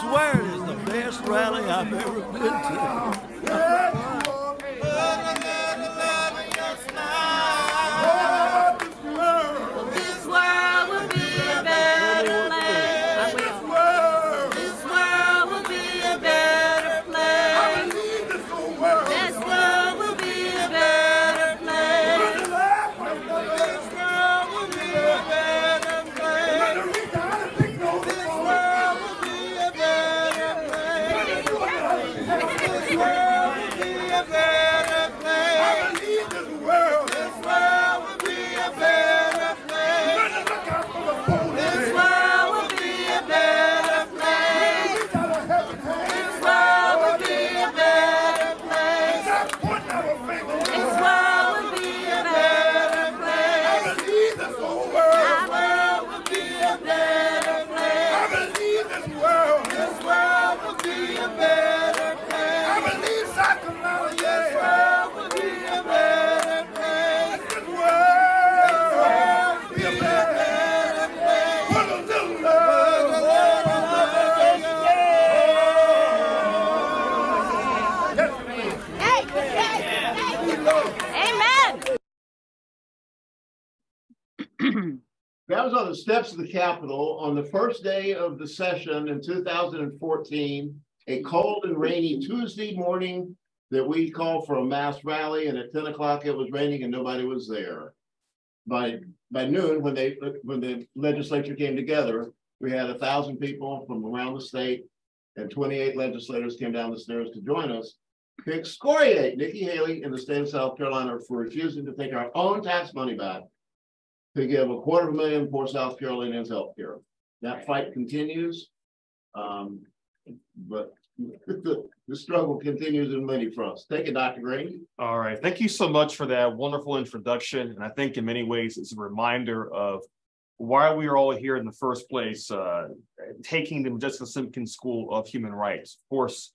swear it is the best rally I've ever been to. Steps of the Capitol on the first day of the session in two thousand and fourteen. A cold and rainy Tuesday morning that we called for a mass rally and at ten o'clock it was raining and nobody was there. By, by noon, when they, when the legislature came together, we had a thousand people from around the state. And twenty-eight legislators came down the stairs to join us to excoriate Nikki Haley in the state of South Carolina for refusing to take our own tax money back to give a quarter of a million poor South Carolinians health care. That fight continues. Um, but the, the struggle continues in many fronts. Thank you, Dr. Green. All right. Thank you so much for that wonderful introduction. And I think in many ways it's a reminder of why we are all here in the first place, uh, taking the Modjeska Simpkins School of Human Rights. Of course,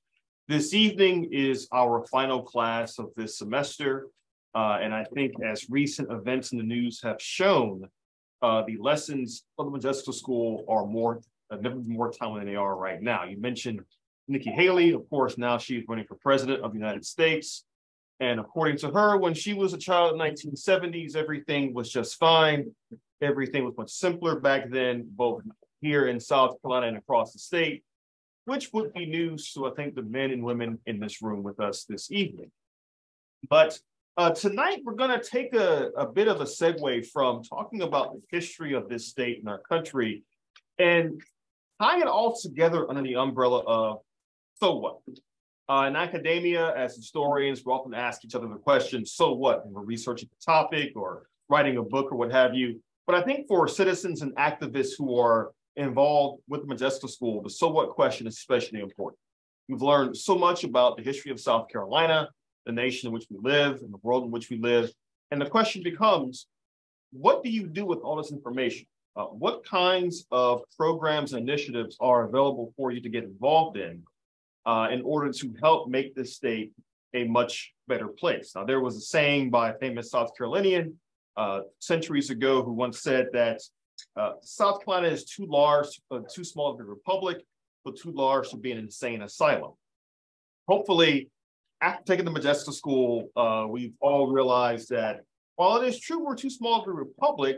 this evening is our final class of this semester. Uh, and I think as recent events in the news have shown, uh, the lessons of the Modjeska School are more, uh, never more timely than they are right now. You mentioned Nikki Haley, of course, now she's running for president of the United States. And according to her, when she was a child in the 1970s, everything was just fine. Everything was much simpler back then, both here in South Carolina and across the state, which would be news to, I think, the men and women in this room with us this evening. But uh, tonight, we're going to take a, a bit of a segue from talking about the history of this state and our country and tie it all together under the umbrella of so what? Uh, in academia, as historians, we often ask each other the question, so what? When we're researching a topic or writing a book or what have you. But I think for citizens and activists who are involved with the Modjeska School, the so what question is especially important. We've learned so much about the history of South Carolina, the nation in which we live, and the world in which we live. And the question becomes, what do you do with all this information? Uh, what kinds of programs and initiatives are available for you to get involved in uh, in order to help make this state a much better place? Now, there was a saying by a famous South Carolinian uh, centuries ago who once said that uh, South Carolina is too large, uh, too small to be a republic, but too large to be an insane asylum. Hopefully, after taking the Modjeska School, uh, we've all realized that while it is true we're too small to be a republic,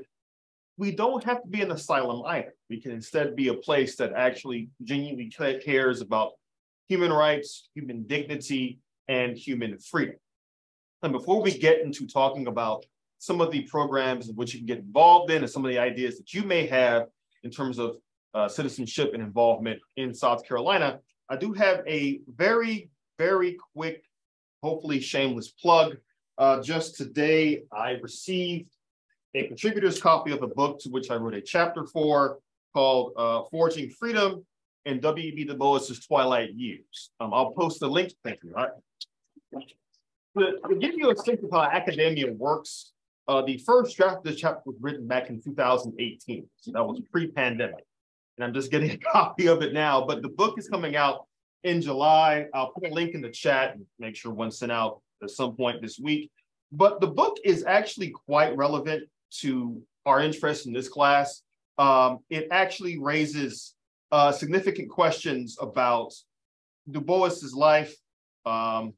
we don't have to be an asylum either. We can instead be a place that actually genuinely cares about human rights, human dignity, and human freedom. And before we get into talking about some of the programs in which you can get involved in and some of the ideas that you may have in terms of uh, citizenship and involvement in South Carolina, I do have a very, very quick, hopefully shameless plug. Uh, just today, I received a contributor's copy of a book to which I wrote a chapter for called uh, Forging Freedom in W.E.B. Du Bois's Twilight Years. Um, I'll post the link. Thank you. All right. To, to give you a sense of how academia works, uh, the first draft of this chapter was written back in 2018. So that was pre-pandemic. And I'm just getting a copy of it now, but the book is coming out in July. I'll put a link in the chat and make sure one sent out at some point this week. But the book is actually quite relevant to our interest in this class. Um, it actually raises uh, significant questions about Du Bois's life um,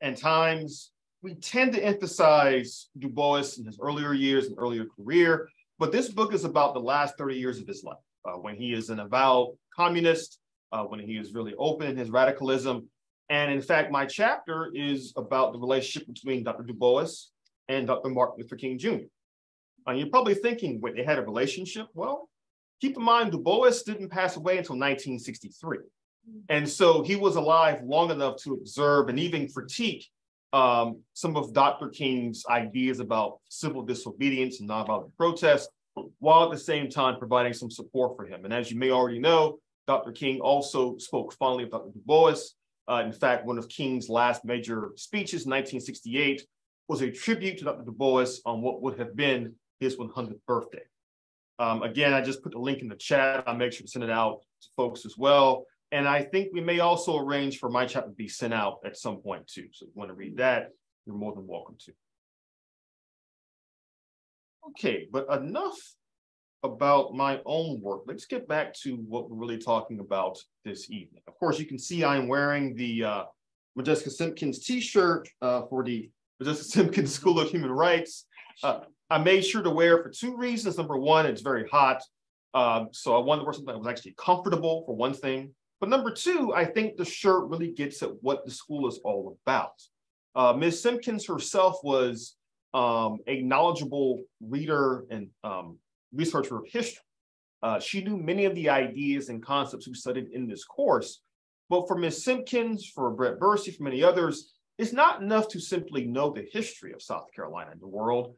and times. We tend to emphasize Du Bois in his earlier years and earlier career, but this book is about the last 30 years of his life, uh, when he is an avowed communist, uh, when he is really open in his radicalism. And in fact, my chapter is about the relationship between Dr. Du Bois and Dr. Martin Luther King Jr. And you're probably thinking, wait, they had a relationship? Well, keep in mind, Du Bois didn't pass away until 1963. And so he was alive long enough to observe and even critique um, some of Dr. King's ideas about civil disobedience and nonviolent protest, while at the same time providing some support for him. And as you may already know, Dr. King also spoke fondly of Dr. Du Bois. Uh, in fact, one of King's last major speeches in 1968 was a tribute to Dr. Du Bois on what would have been his 100th birthday. Um, again, I just put the link in the chat. I'll make sure to send it out to folks as well. And I think we may also arrange for my chapter to be sent out at some point too. So if you want to read that, you're more than welcome to. Okay, but enough about my own work. Let's get back to what we're really talking about this evening. Of course, you can see I'm wearing the uh, Modjeska Simpkins t-shirt uh, for the Modjeska Simpkins School of Human Rights. Uh, I made sure to wear it for two reasons. Number one, it's very hot. Um, so I wanted to wear something that was actually comfortable for one thing. But number two, I think the shirt really gets at what the school is all about. Uh, Ms. Simpkins herself was um, a knowledgeable reader and um, researcher of history. Uh, she knew many of the ideas and concepts we studied in this course. But for Ms. Simpkins, for Brett Bursey, for many others, it's not enough to simply know the history of South Carolina and the world.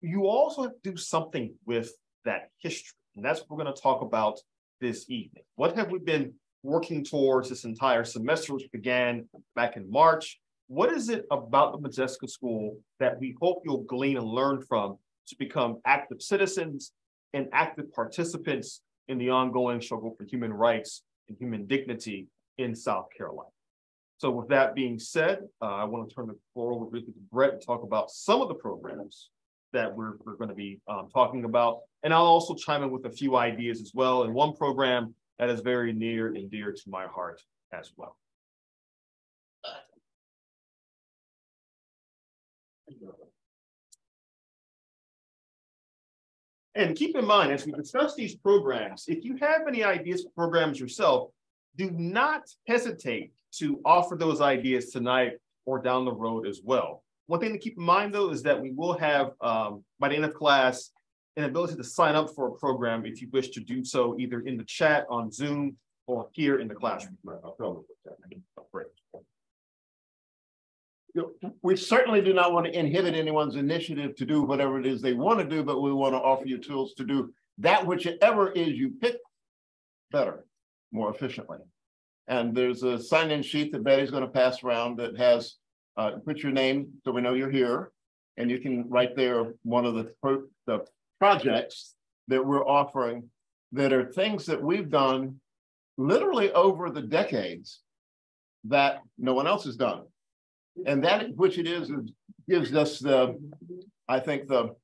You also have to do something with that history. And that's what we're going to talk about this evening. What have we been working towards this entire semester, which began back in March? What is it about the Modjeska School that we hope you'll glean and learn from to become active citizens and active participants in the ongoing struggle for human rights and human dignity in South Carolina. So with that being said, uh, I want to turn the floor over briefly to Brett to talk about some of the programs that we're, we're going to be um, talking about. And I'll also chime in with a few ideas as well. And one program that is very near and dear to my heart as well. And keep in mind, as we discuss these programs, if you have any ideas for programs yourself, do not hesitate to offer those ideas tonight or down the road as well. One thing to keep in mind though is that we will have, um, by the end of class, an ability to sign up for a program if you wish to do so, either in the chat on Zoom or here in the classroom. We certainly do not want to inhibit anyone's initiative to do whatever it is they want to do, but we want to offer you tools to do that whichever is you pick better, more efficiently. And there's a sign-in sheet that Betty's going to pass around that has uh, put your name so we know you're here, and you can write there one of the pro the projects that we're offering that are things that we've done literally over the decades that no one else has done and that which it is, gives us the, I think the,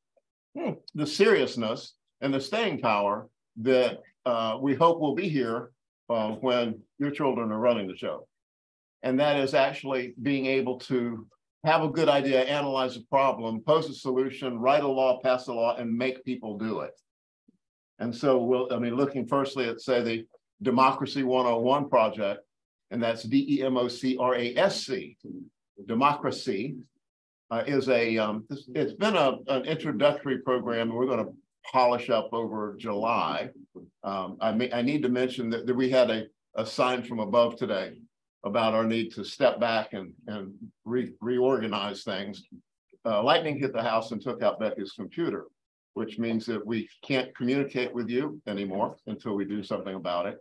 hmm, the seriousness and the staying power that uh, we hope will be here uh, when your children are running the show. And that is actually being able to have a good idea, analyze a problem, pose a solution, write a law, pass a law, and make people do it. And so we'll, I mean, looking firstly at say the Democracy 101 project, and that's D-E-M-O-C-R-A-S-C democracy uh, is a, um, it's been a, an introductory program. We're going to polish up over July. Um, I, may, I need to mention that, that we had a, a sign from above today about our need to step back and, and re, reorganize things. Uh, lightning hit the house and took out Becky's computer, which means that we can't communicate with you anymore until we do something about it.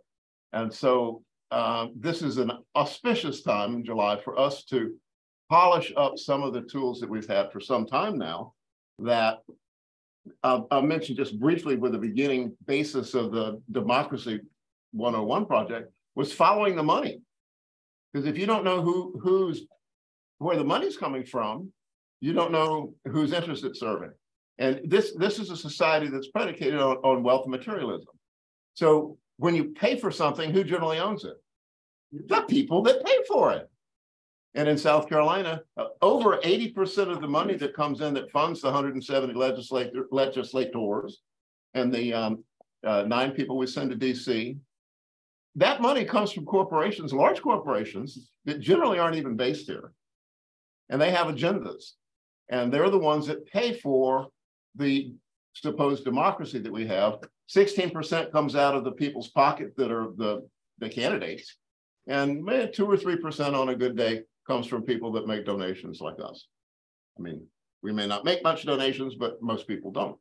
And so uh, this is an auspicious time in July for us to polish up some of the tools that we've had for some time now that uh, I'll mention just briefly with the beginning basis of the Democracy 101 project was following the money. Because if you don't know who who's where the money's coming from, you don't know whose interest it's serving. And this this is a society that's predicated on, on wealth materialism. So when you pay for something, who generally owns it? The people that pay for it. And in South Carolina, uh, over 80% of the money that comes in that funds the 170 legislator, legislators and the um, uh, nine people we send to DC, that money comes from corporations, large corporations that generally aren't even based here. And they have agendas. And they're the ones that pay for the supposed democracy that we have. 16% comes out of the people's pocket that are the, the candidates. And maybe two or 3% on a good day comes from people that make donations like us. I mean, we may not make much donations, but most people don't.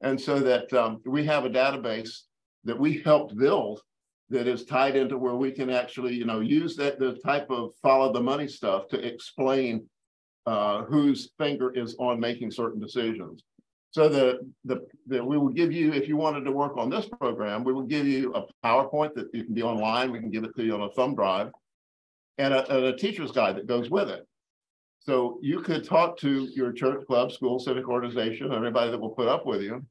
And so that um, we have a database that we helped build that is tied into where we can actually, you know, use that the type of follow the money stuff to explain uh, whose finger is on making certain decisions. So the, the, the, we will give you, if you wanted to work on this program, we will give you a PowerPoint that you can be online. We can give it to you on a thumb drive and a, and a teacher's guide that goes with it. So you could talk to your church, club, school, civic organization, anybody that will put up with you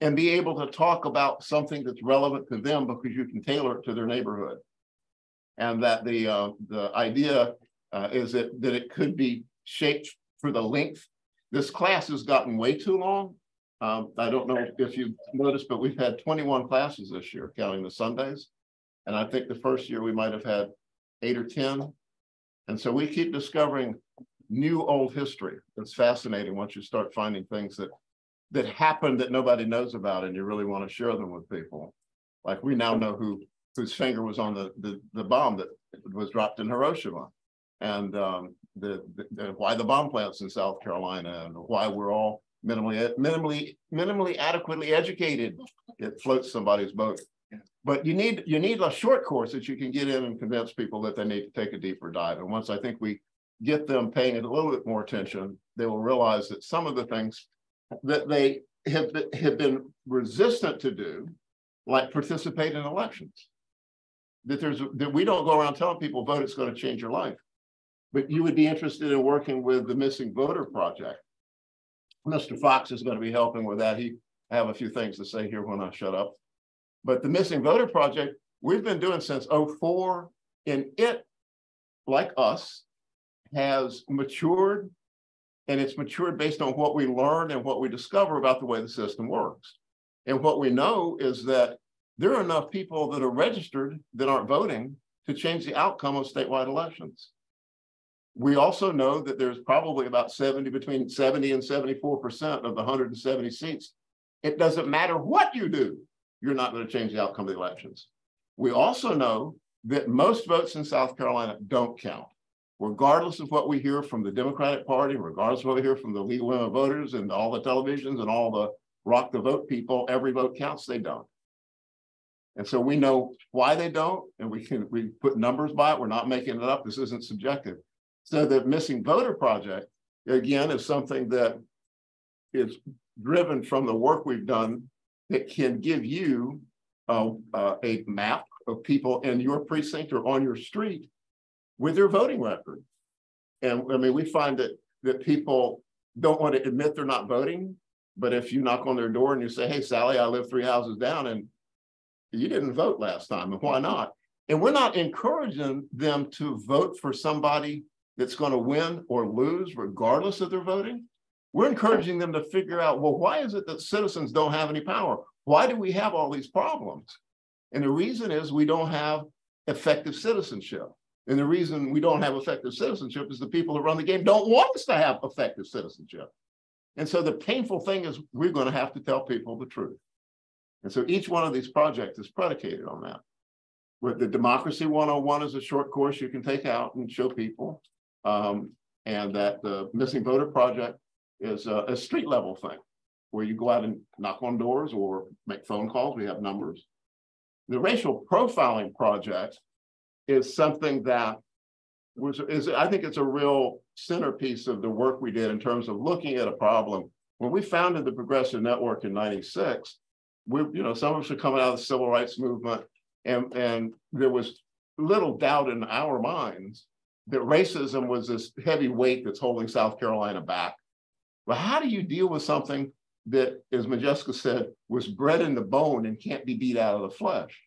and be able to talk about something that's relevant to them because you can tailor it to their neighborhood. And that the uh, the idea uh, is that, that it could be shaped for the length. This class has gotten way too long. Um, I don't know if you've noticed, but we've had 21 classes this year, counting the Sundays. And I think the first year we might have had eight or 10. And so we keep discovering new old history. It's fascinating once you start finding things that that happened that nobody knows about and you really want to share them with people. Like we now know who whose finger was on the the, the bomb that was dropped in Hiroshima and um, the, the, why the bomb plants in South Carolina and why we're all minimally minimally minimally adequately educated. It floats somebody's boat. But you need you need a short course that you can get in and convince people that they need to take a deeper dive. And once I think we get them paying a little bit more attention, they will realize that some of the things that they have, have been resistant to do, like participate in elections. That there's that we don't go around telling people vote, it's going to change your life. But you would be interested in working with the Missing Voter Project. Mr. Fox is going to be helping with that. He I have a few things to say here when I shut up. But the Missing Voter Project, we've been doing since 04, and it, like us, has matured and it's matured based on what we learn and what we discover about the way the system works. And what we know is that there are enough people that are registered that aren't voting to change the outcome of statewide elections. We also know that there's probably about 70, between 70 and 74% of the 170 seats. It doesn't matter what you do, you're not going to change the outcome of the elections. We also know that most votes in South Carolina don't count regardless of what we hear from the Democratic Party, regardless of what we hear from the League of Women Voters and all the televisions and all the rock the vote people, every vote counts, they don't. And so we know why they don't, and we can we put numbers by it. We're not making it up. This isn't subjective. So the missing voter project, again, is something that is driven from the work we've done that can give you uh, uh, a map of people in your precinct or on your street with their voting record. And I mean, we find that that people don't want to admit they're not voting, but if you knock on their door and you say, "Hey, Sally, I live three houses down, and you didn't vote last time, and why not?" And we're not encouraging them to vote for somebody that's going to win or lose, regardless of their voting. We're encouraging them to figure out, well, why is it that citizens don't have any power? Why do we have all these problems? And the reason is we don't have effective citizenship. And the reason we don't have effective citizenship is the people that run the game don't want us to have effective citizenship. And so the painful thing is we're going to have to tell people the truth. And so each one of these projects is predicated on that. With the Democracy 101 is a short course you can take out and show people. Um, and that the Missing Voter Project is a, a street level thing where you go out and knock on doors or make phone calls. We have numbers. The Racial Profiling Project is something that was is I think it's a real centerpiece of the work we did in terms of looking at a problem. When we founded the Progressive Network in 96, we, you know, some of us are coming out of the civil rights movement, and, and there was little doubt in our minds that racism was this heavy weight that's holding South Carolina back. But how do you deal with something that, as Modjeska said, was bred in the bone and can't be beat out of the flesh.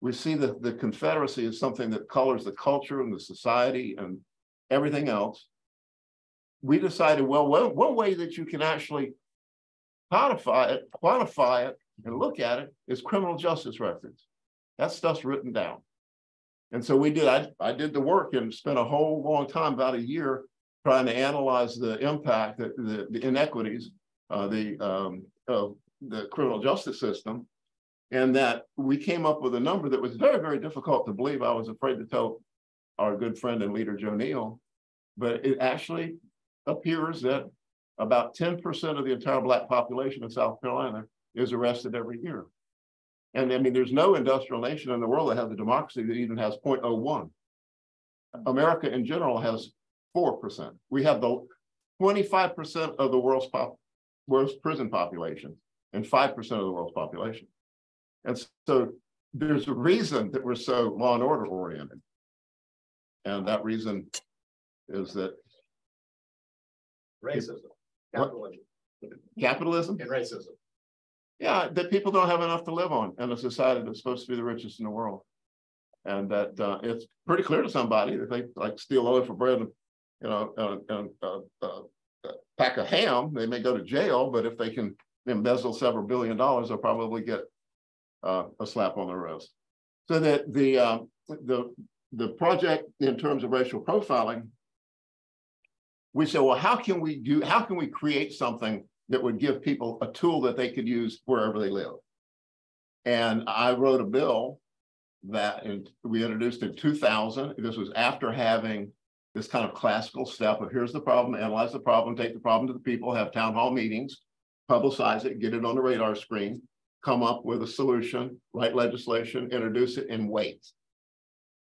We see that the Confederacy is something that colors the culture and the society and everything else. We decided, well, one, one way that you can actually codify it, quantify it, and look at it is criminal justice records. That stuff's written down. And so we did, I, I did the work and spent a whole long time, about a year, trying to analyze the impact, the, the, the inequities, uh, the, um, of the criminal justice system. And that we came up with a number that was very, very difficult to believe. I was afraid to tell our good friend and leader, Joe Neal, but it actually appears that about 10% of the entire Black population in South Carolina is arrested every year. And I mean, there's no industrial nation in the world that has a democracy that even has 0.01. America in general has 4%. We have the 25% of the world's pop, world's prison population and 5% of the world's population. And so there's a reason that we're so law and order oriented. And that reason is that Racism, What? capitalism, capitalism, and racism. yeah, that people don't have enough to live on in a society that's supposed to be the richest in the world. And that uh, it's pretty clear to somebody that they like steal a loaf of bread and, you know, uh, uh, uh, uh, pack of ham, they may go to jail, but if they can embezzle several billion dollars, they'll probably get uh, a slap on the wrist. So that the um, the the project in terms of racial profiling, we said, well, how can we do? How can we create something that would give people a tool that they could use wherever they live? And I wrote a bill that we introduced in 2000. This was after having this kind of classical step of here's the problem, analyze the problem, take the problem to the people, have town hall meetings, publicize it, get it on the radar screen, come up with a solution, write legislation, introduce it, and wait.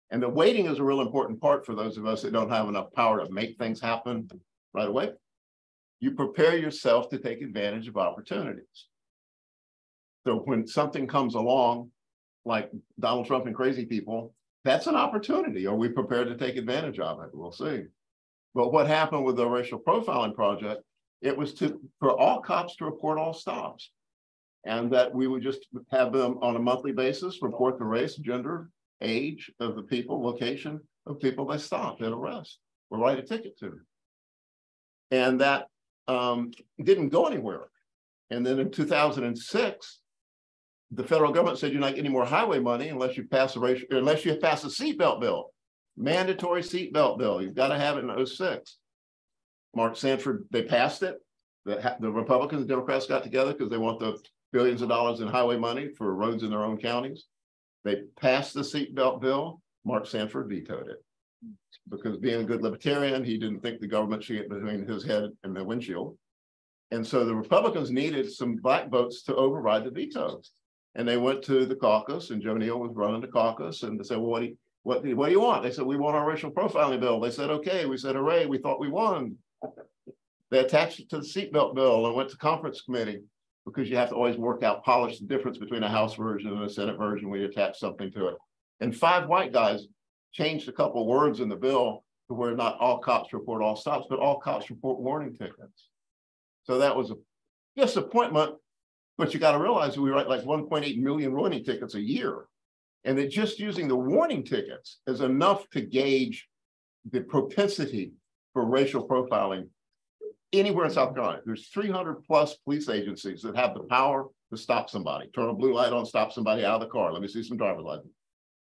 And the waiting is a real important part for those of us that don't have enough power to make things happen right away. You prepare yourself to take advantage of opportunities. So when something comes along, like Donald Trump and crazy people, that's an opportunity. Are we prepared to take advantage of it? We'll see. But what happened with the racial profiling project, it was to for all cops to report all stops. And that we would just have them on a monthly basis report the race, gender, age of the people, location of people they stop and arrest or write a ticket to. And that um, didn't go anywhere. And then in 2006, the federal government said you're not getting more highway money unless you pass a racial, unless you pass a seatbelt bill, mandatory seatbelt bill. You've got to have it in 06. Mark Sanford, they passed it. The, the Republicans and Democrats got together because they want the billions of dollars in highway money for roads in their own counties. They passed the seatbelt bill. Mark Sanford vetoed it because being a good libertarian, he didn't think the government should get between his head and the windshield. And so the Republicans needed some black votes to override the vetoes. And they went to the caucus, and Joe Neal was running the caucus, and they said, "Well, what do you, what do you, what do you want?" They said, "We want our racial profiling bill." They said, "Okay." We said, "Hooray! We thought we won." They attached it to the seatbelt bill and went to conference committee because you have to always work out, polish the difference between a House version and a Senate version when you attach something to it. And five white guys changed a couple words in the bill to where not all cops report all stops, but all cops report warning tickets. So that was a disappointment, but you got to realize we write like 1.8 million warning tickets a year. And that just using the warning tickets is enough to gauge the propensity for racial profiling anywhere in South Carolina. There's 300 plus police agencies that have the power to stop somebody, turn a blue light on, stop somebody out of the car. Let me see some driver's license.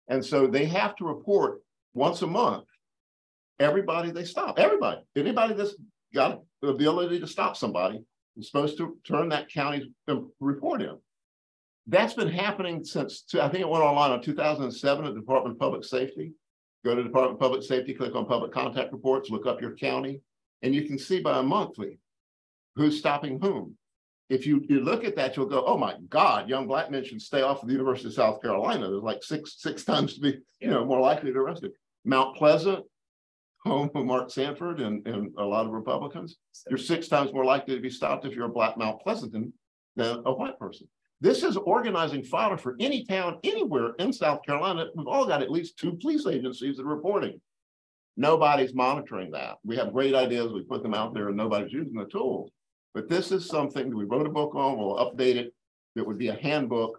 And so they have to report once a month everybody they stop, everybody, anybody that's got the ability to stop somebody is supposed to turn that county's uh, report in. That's been happening since, I think it went online in 2007 at the Department of Public Safety. Go to Department of Public Safety, click on public contact reports, look up your county, and you can see by a monthly who's stopping whom. If you, you look at that, you'll go, oh my God, young black men should stay off of the University of South Carolina. There's like six, six times to be, you know, more likely to arrested. Mount Pleasant, home of Mark Sanford and, and a lot of Republicans, you're six times more likely to be stopped if you're a black Mount Pleasant than, a white person. This is organizing fodder for any town anywhere in South Carolina. We've all got at least two police agencies that are reporting. Nobody's monitoring that. We have great ideas, we put them out there and nobody's using the tools. But this is something that we wrote a book on, we'll update it. It would be a handbook.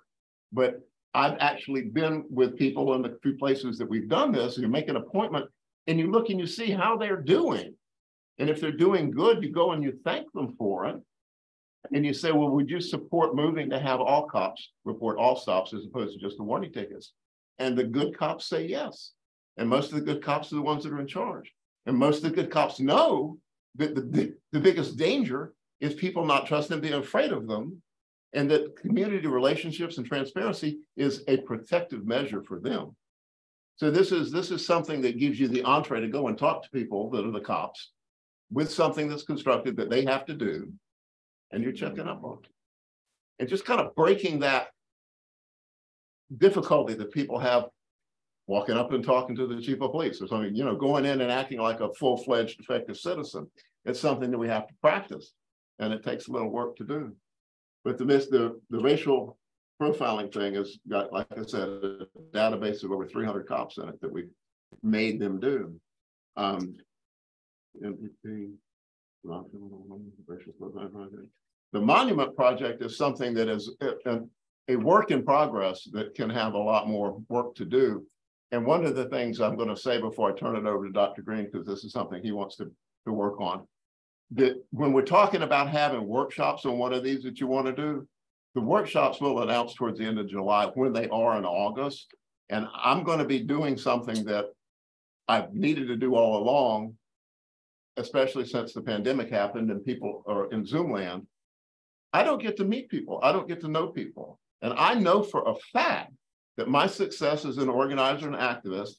But I've actually been with people in the few places that we've done this, and you make an appointment and you look and you see how they're doing. And if they're doing good, you go and you thank them for it. And you say, well, would you support moving to have all cops report all stops as opposed to just the warning tickets? And the good cops say yes. And most of the good cops are the ones that are in charge. And most of the good cops know that the, the, biggest danger is people not trusting, and being afraid of them, and that community relationships and transparency is a protective measure for them. So this is this is something that gives you the entree to go and talk to people that are the cops with something that's constructed that they have to do, and you're checking up on it. And just kind of breaking that difficulty that people have walking up and talking to the chief of police or something, you know, going in and acting like a full-fledged effective citizen. It's something that we have to practice, and it takes a little work to do. But the the, the racial profiling thing has got, like I said, a database of over 300 cops in it that we made them do. Um, the monument project is something that is a, a, work in progress that can have a lot more work to do. And one of the things I'm going to say before I turn it over to Dr. Green, because this is something he wants to, to work on, that when we're talking about having workshops on one of these that you want to do, the workshops will announce towards the end of July when they are in August. And I'm going to be doing something that I've needed to do all along, especially since the pandemic happened and people are in Zoom land. I don't get to meet people. I don't get to know people. And I know for a fact that my success as an organizer and activist,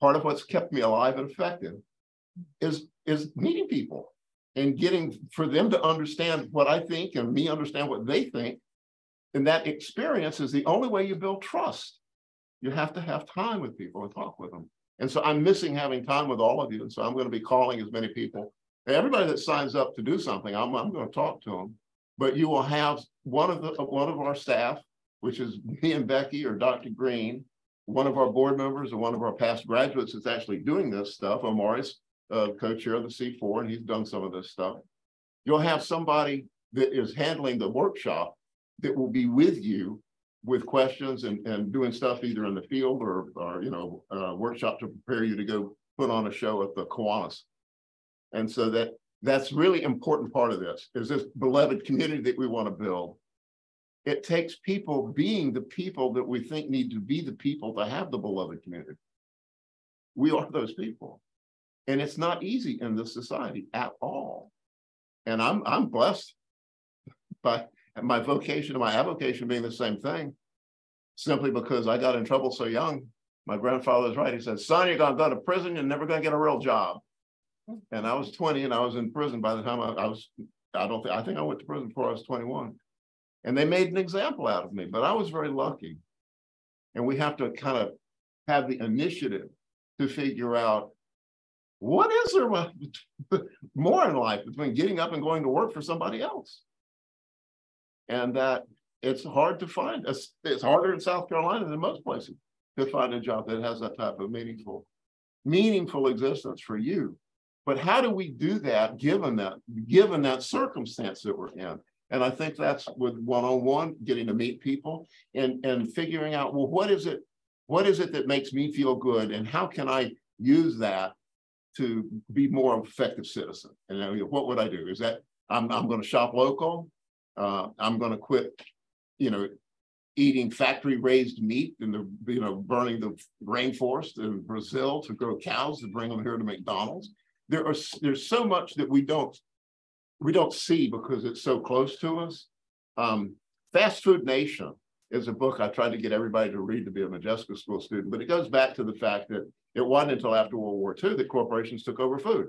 part of what's kept me alive and effective, is, is meeting people and getting for them to understand what I think and me understand what they think. And that experience is the only way you build trust. You have to have time with people and talk with them. And so I'm missing having time with all of you. And so I'm going to be calling as many people. Everybody that signs up to do something, I'm, I'm going to talk to them. But you will have one of the one of our staff, which is me and Becky or Dr. Green, one of our board members or one of our past graduates that's actually doing this stuff. Omari's uh, co-chair of the C4, and he's done some of this stuff. You'll have somebody that is handling the workshop that will be with you with questions and, and doing stuff either in the field or, or you know, workshop to prepare you to go put on a show at the Kiwanis. And so that that's really important part of this is this beloved community that we want to build. It takes people being the people that we think need to be the people to have the beloved community. We are those people. And it's not easy in this society at all. And I'm I'm blessed by my vocation and my avocation being the same thing, simply because I got in trouble so young. My grandfather was right. He said, son, you're gonna go to prison, you're never gonna get a real job. And I was 20 and I was in prison by the time I, I was, I don't think, I think I went to prison before I was 21. And they made an example out of me, but I was very lucky. And we have to kind of have the initiative to figure out what is there more in life between getting up and going to work for somebody else? And that it's hard to find. It's, it's harder in South Carolina than most places to find a job that has that type of meaningful, meaningful existence for you. But how do we do that given that given that circumstance that we're in? And I think that's with one-on-one, getting to meet people and, and figuring out, well, what is it, what is it that makes me feel good? And how can I use that to be more effective citizen. And I mean, what would I do? Is that I'm, I'm going to shop local. Uh, I'm going to quit, you know, eating factory raised meat and the, you know, burning the rainforest in Brazil to grow cows to bring them here to McDonald's. There are, there's so much that we don't, we don't see because it's so close to us. Um, Fast Food Nation is a book I tried to get everybody to read to be a Modjeska School student, but it goes back to the fact that it wasn't until after World War II that corporations took over food.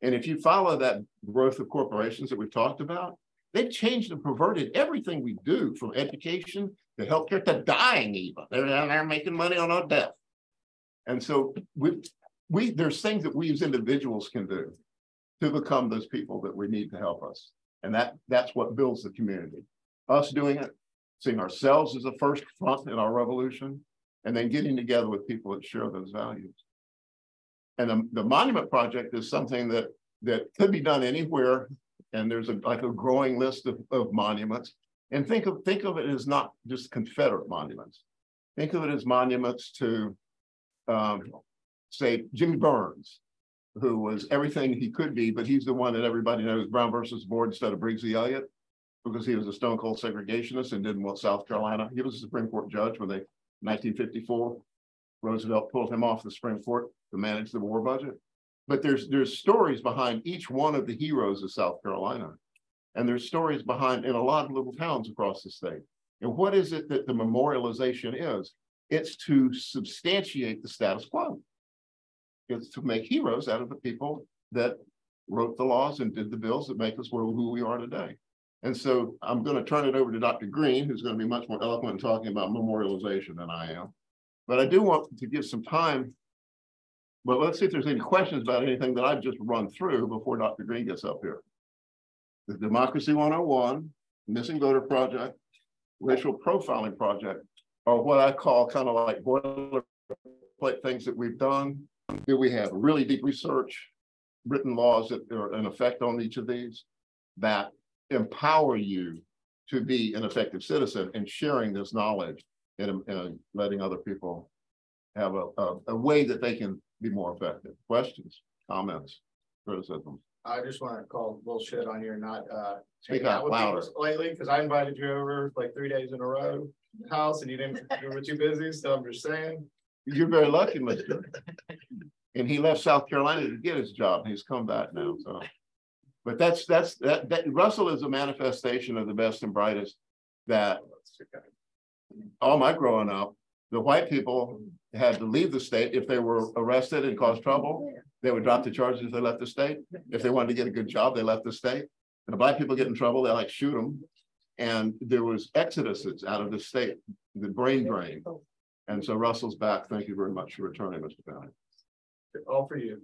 And if you follow that growth of corporations that we've talked about, they've changed and perverted everything we do from education to healthcare to dying even. They're, they're making money on our death. And so we, we there's things that we as individuals can do to become those people that we need to help us. And that that's what builds the community. Us doing it, seeing ourselves as the first front in our revolution, and then getting together with people that share those values. And the, the monument project is something that that could be done anywhere And there's a, like a growing list of, of monuments. And think of, think of it as not just Confederate monuments. Think of it as monuments to, um, say, Jimmy Byrnes, who was everything he could be, but he's the one that everybody knows Brown versus Board instead of Briggs v. Elliott because he was a stone cold segregationist and didn't want South Carolina. He was a Supreme Court judge when they, nineteen fifty-four. Roosevelt pulled him off the Supreme Court to manage the war budget. But there's, there's stories behind each one of the heroes of South Carolina. And there's stories behind in a lot of little towns across the state. And what is it that the memorialization is? It's to substantiate the status quo. It's to make heroes out of the people that wrote the laws and did the bills that make us who we are today. And so I'm going to turn it over to Dr. Green, who's going to be much more eloquent in talking about memorialization than I am. But I do want to give some time. But let's see if there's any questions about anything that I've just run through before Dr. Green gets up here. The Democracy 101, Missing Voter Project, Racial Profiling Project are what I call kind of like boilerplate things that we've done. Here we have really deep research, written laws that are in effect on each of these that empower you to be an effective citizen and sharing this knowledge and, and letting other people have a, a, a, way that they can be more effective. Questions, comments, criticisms? I just want to call bullshit on your not uh Speak out louder. lately because I invited you over like three days in a row house and you didn't you were too busy. So I'm just saying. You're very lucky, Mister. and he left South Carolina to get his job. He's come back now. So, but that's that's that, that Russell is a manifestation of the best and brightest that all my growing up, the white people had to leave the state if they were arrested and caused trouble. They would drop the charges if they left the state. If they wanted to get a good job, they left the state. And the black people get in trouble, they like shoot them. And there was exoduses out of the state, the brain drain. And so Russell's back. Thank you very much for returning, Mr. Bounty. All for you.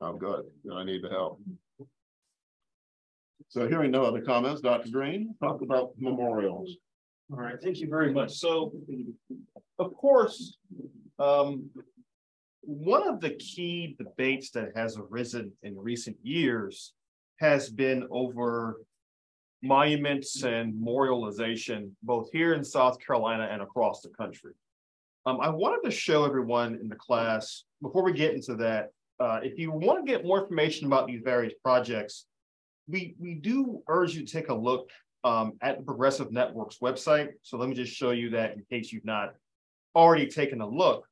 Oh, good. I need the help. So hearing no other comments, Dr. Green, talk about memorials. All right, thank you very much. So, of course, um, one of the key debates that has arisen in recent years has been over monuments and memorialization, both here in South Carolina and across the country. Um, I wanted to show everyone in the class, before we get into that, uh, if you want to get more information about these various projects, we, we do urge you to take a look um, at the Progressive Network's website. So let me just show you that in case you've not already taken a look.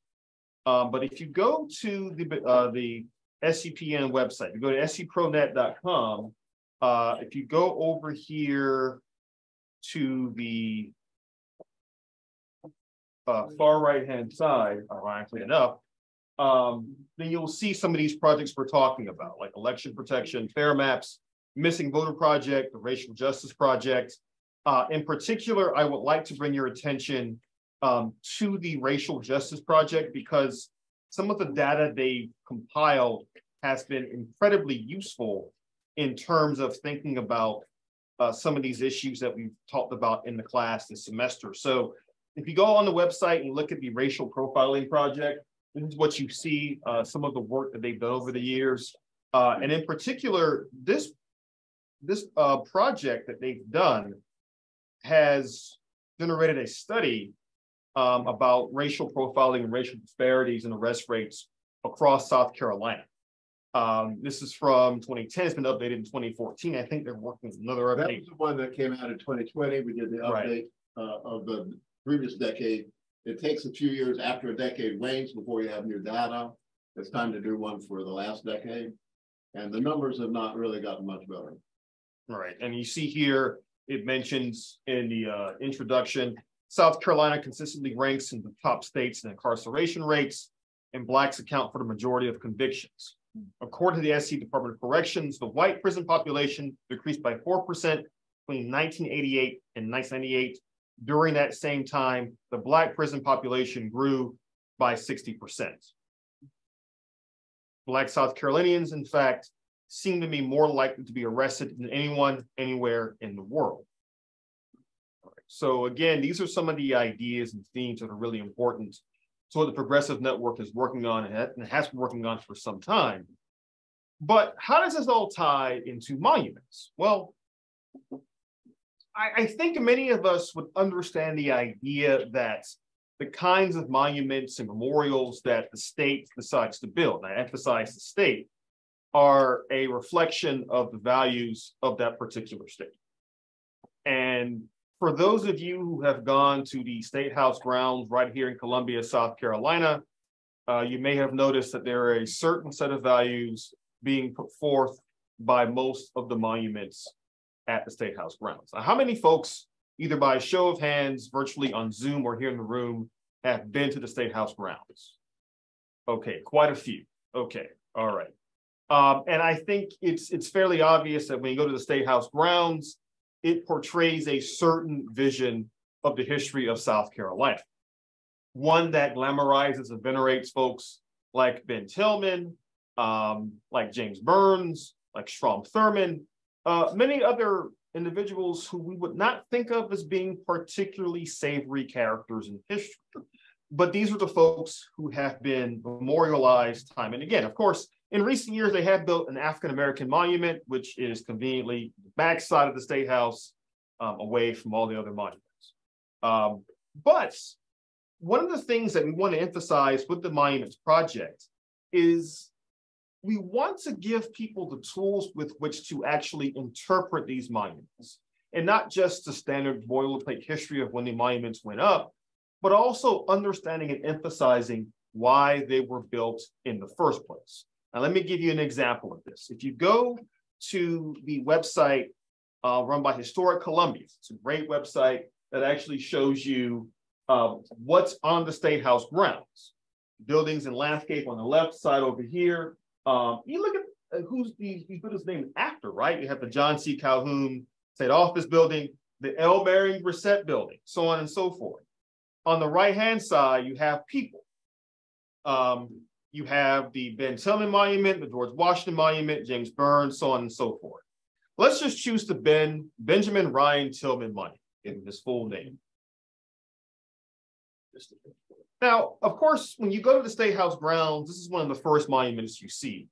Um, but if you go to the, uh, the SCPN website, you go to scpronet.com, uh, if you go over here to the uh, far right-hand side, ironically enough, um, then you'll see some of these projects we're talking about, like election protection, fair maps, Missing Voter Project, the Racial Justice Project. Uh, in particular, I would like to bring your attention um, to the Racial Justice Project because some of the data they compiled has been incredibly useful in terms of thinking about uh, some of these issues that we've talked about in the class this semester. So if you go on the website and look at the Racial Profiling Project, this is what you see, uh, some of the work that they've done over the years. Uh, and in particular, this this uh, project that they've done has generated a study um, about racial profiling and racial disparities in arrest rates across South Carolina. Um, this is from 2010. It's been updated in 2014. I think they're working with another update. That was the one that came out in 2020. We did the Right. update uh, of the previous decade. It takes a few years after a decade wanes before you have new data. It's time to do one for the last decade. And the numbers have not really gotten much better. Right, and you see here, it mentions in the uh, introduction, South Carolina consistently ranks in the top states in incarceration rates, and blacks account for the majority of convictions. According to the SC Department of Corrections, the white prison population decreased by four percent between nineteen eighty-eight and nineteen ninety-eight. During that same time, the black prison population grew by sixty percent. Black South Carolinians, in fact, seem to be more likely to be arrested than anyone anywhere in the world. So again, these are some of the ideas and themes that are really important to what the Progressive Network is working on and has been working on for some time. But how does this all tie into monuments? Well, I, I think many of us would understand the idea that the kinds of monuments and memorials that the state decides to build, and I emphasize the state, are a reflection of the values of that particular state. And for those of you who have gone to the State House grounds right here in Columbia, South Carolina, uh, you may have noticed that there are a certain set of values being put forth by most of the monuments at the State House grounds. Now, how many folks, either by show of hands, virtually on Zoom or here in the room, have been to the State House grounds? Okay, quite a few. Okay, all right. Um, and I think it's it's fairly obvious that when you go to the State House grounds, it portrays a certain vision of the history of South Carolina. One that glamorizes and venerates folks like Ben Tillman, um, like James Byrnes, like Strom Thurmond, uh, many other individuals who we would not think of as being particularly savory characters in history. But these are the folks who have been memorialized time and again. Of course, in recent years, they have built an African American monument, which is conveniently the backside of the State House, um, away from all the other monuments. Um, but one of the things that we want to emphasize with the Monuments Project is we want to give people the tools with which to actually interpret these monuments and not just the standard boilerplate history of when the monuments went up, but also understanding and emphasizing why they were built in the first place. Now, let me give you an example of this. If you go to the website uh, run by Historic Columbia, it's a great website that actually shows you uh, what's on the State House grounds. Buildings and landscape on the left side over here, um, you look at uh, who's these, buildings named after, right? You have the John C. Calhoun State Office Building, the L. Marion Gressette Building, so on and so forth. On the right-hand side, you have people. Um, you have the Ben Tillman Monument, the George Washington Monument, James Byrnes, so on and so forth. Let's just choose the Ben Benjamin Ryan Tillman Monument in his full name. Now, of course, when you go to the State House grounds, this is one of the first monuments you see.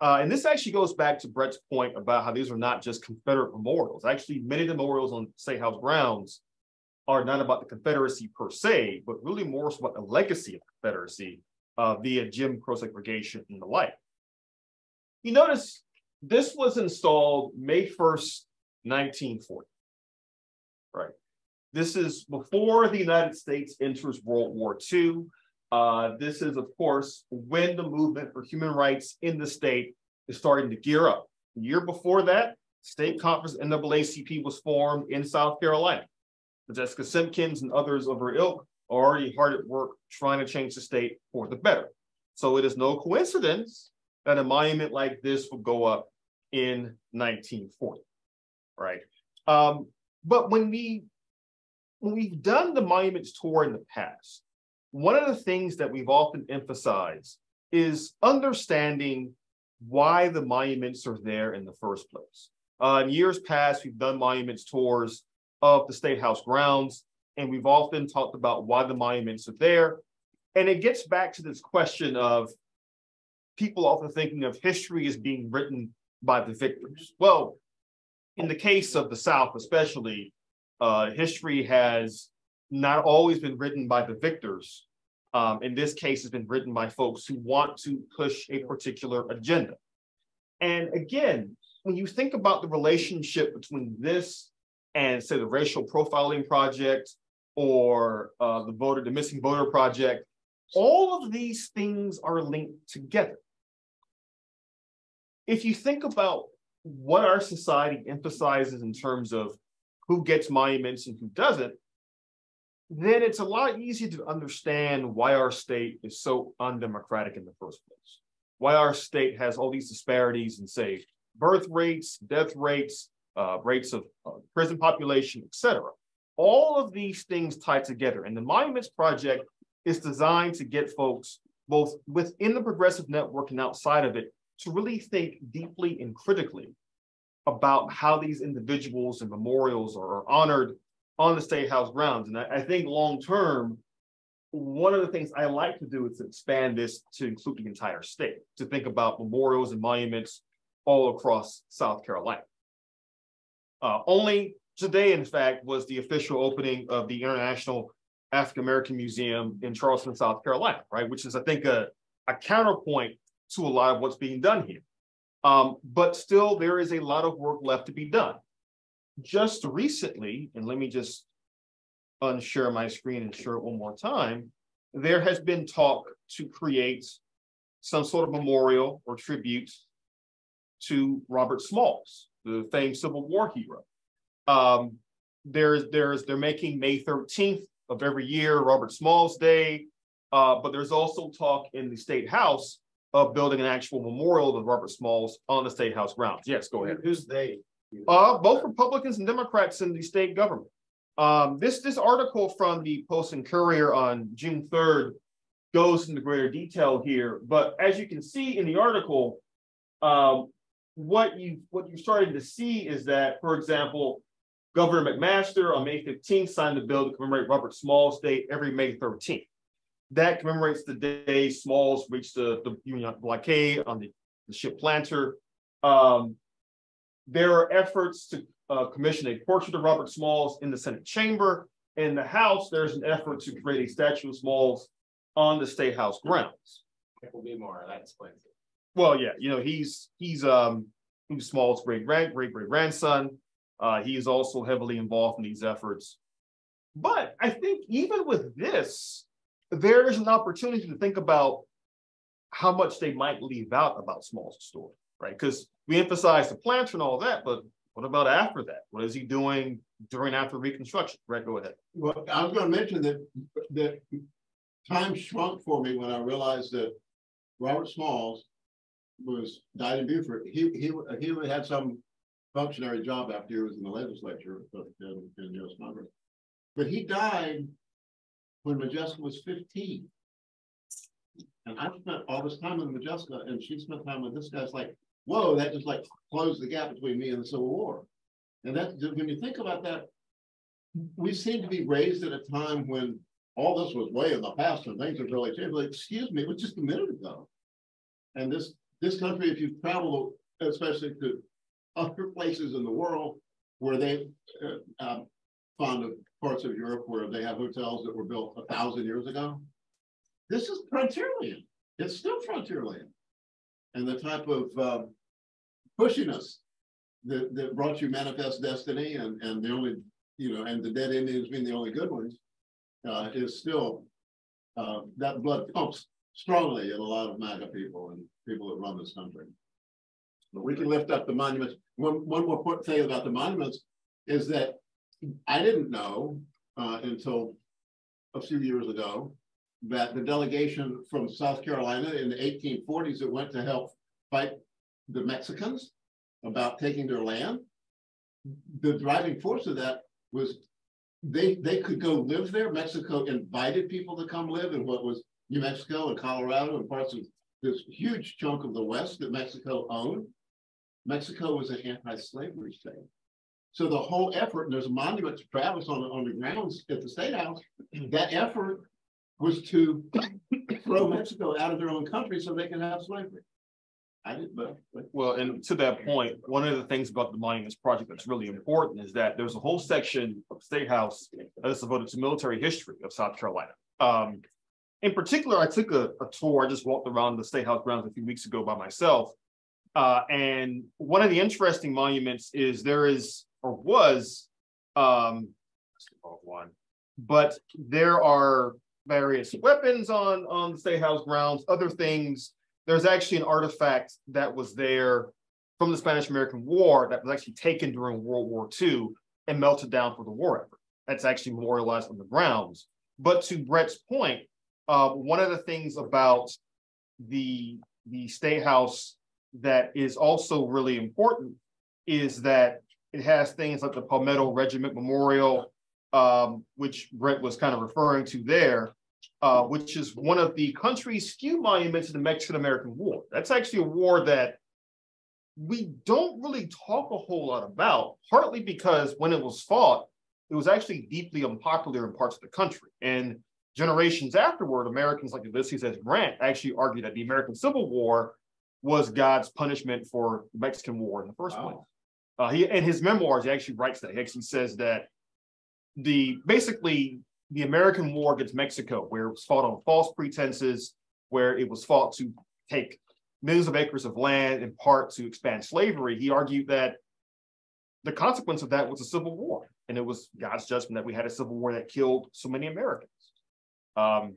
Uh, and this actually goes back to Brett's point about how these are not just Confederate memorials. Actually, many memorials on State House grounds are not about the Confederacy per se, but really more about the legacy of the Confederacy uh, via Jim Crow segregation and the like. You notice this was installed May 1st, 1940. Right. This is before the United States enters World War II. Uh, this is, of course, when the movement for human rights in the state is starting to gear up. The year before that, state conference NAACP was formed in South Carolina. Modjeska Simpkins and others of her ilk are already hard at work trying to change the state for the better. So it is no coincidence that a monument like this will go up in 1940, right? Um, but when we when we've done the monuments tour in the past, one of the things that we've often emphasized is understanding why the monuments are there in the first place. Uh, in years past, we've done monuments tours of the State House grounds, and we've often talked about why the monuments are there. And it gets back to this question of people often thinking of history as being written by the victors. Well, in the case of the South, especially, uh, history has not always been written by the victors. Um, in this case, it's been written by folks who want to push a particular agenda. And again, when you think about the relationship between this and say the racial profiling project or uh, the voter, the missing voter project, all of these things are linked together. If you think about what our society emphasizes in terms of who gets monuments and who doesn't, then it's a lot easier to understand why our state is so undemocratic in the first place. Why our state has all these disparities in, say, birth rates, death rates, uh, rates of uh, prison population, et cetera. All of these things tied together. And the Monuments Project is designed to get folks, both within the progressive network and outside of it, to really think deeply and critically about how these individuals and memorials are honored on the State House grounds. And I, I think long term, one of the things I like to do is expand this to include the entire state, to think about memorials and monuments all across South Carolina. Uh, only today, in fact, was the official opening of the International African American Museum in Charleston, South Carolina, right? Which is, I think, a, a counterpoint to a lot of what's being done here. Um, but still, there is a lot of work left to be done. Just recently, and let me just unshare my screen and share it one more time, there has been talk to create some sort of memorial or tribute to Robert Smalls, the famed Civil War hero. Um, there's, there's, they're making May 13th of every year Robert Smalls Day, uh, but there's also talk in the State House of building an actual memorial to Robert Smalls on the State House grounds. Yes, go ahead. Who's they? Uh, both Republicans and Democrats in the state government. Um, this this article from the Post and Courier on June 3rd goes into greater detail here, but as you can see in the article, um, what you what you're starting to see is that, for example, Governor McMaster on May 15th signed a bill to commemorate Robert Smalls Day every May 13th. That commemorates the day Smalls reached the, the Union blockade on the, the ship Planter. Um, there are efforts to uh, commission a portrait of Robert Smalls in the Senate chamber. In the House, there's an effort to create a statue of Smalls on the State House grounds. It will be more, that explains it. Well, yeah, you know, he's he's um who's Small's great grand great great grandson. Uh, he is also heavily involved in these efforts. But I think even with this, there is an opportunity to think about how much they might leave out about Small's story, right? Because we emphasize the plants and all that, but what about after that? What is he doing during after Reconstruction? Right, go ahead. Well, I was going to mention that that time shrunk for me when I realized that Robert Smalls was died in Beaufort. He he he had some functionary job after he was in the legislature uh, in, in U.S. Congress, but he died when Modjeska was 15. And I spent all this time with Modjeska, and she spent time with this guy. It's like, whoa, that just like closed the gap between me and the Civil War. And that when you think about that, we seem to be raised at a time when all this was way in the past and things have really changed. Like, excuse me, it was just a minute ago. And this this country, if you travel, especially to other places in the world where they uh, uh, parts of Europe where they have hotels that were built a thousand years ago. This is frontierland. It's still frontierland. And the type of uh, pushiness that, that brought you manifest destiny and, and the only, you know, and the dead Indians being the only good ones uh, is still, uh, that blood pumps strongly in a lot of MAGA people and people that run this country. We can lift up the monuments. One, one more thing about the monuments is that I didn't know uh, until a few years ago that the delegation from South Carolina in the 1840s that went to help fight the Mexicans about taking their land, the driving force of that was they they could go live there. Mexico invited people to come live in what was New Mexico and Colorado and parts of this huge chunk of the West that Mexico owned. Mexico was an anti-slavery state. So the whole effort, and there's a monument to Travis on, on the grounds at the State House, that effort was to throw Mexico out of their own country so they can have slavery. I didn't, but, but Well, and to that point, one of the things about the Monuments Project that's really important is that there's a whole section of State House that is devoted to military history of South Carolina. Um, in particular, I took a, a tour. I just walked around the State House grounds a few weeks ago by myself. Uh, and one of the interesting monuments is there is or was um one, but there are various weapons on on the State House grounds, other things. There's actually an artifact that was there from the Spanish American War that was actually taken during World War II and melted down for the war effort. That's actually memorialized on the grounds. But to Brett's point, uh, one of the things about the the State House that is also really important is that it has things like the Palmetto Regiment Memorial, um, which Brett was kind of referring to there, uh, which is one of the country's few monuments in the Mexican-American War. That's actually a war that we don't really talk a whole lot about, partly because when it was fought, it was actually deeply unpopular in parts of the country. And generations afterward, Americans like Ulysses S. Grant actually argued that the American Civil War was God's punishment for the Mexican War in the first Wow. place. Uh, he in his memoirs, he actually writes that. He actually says that the basically the American War against Mexico, where it was fought on false pretenses, where it was fought to take millions of acres of land in part to expand slavery, he argued that the consequence of that was a civil war, and it was God's judgment that we had a civil war that killed so many Americans. Um,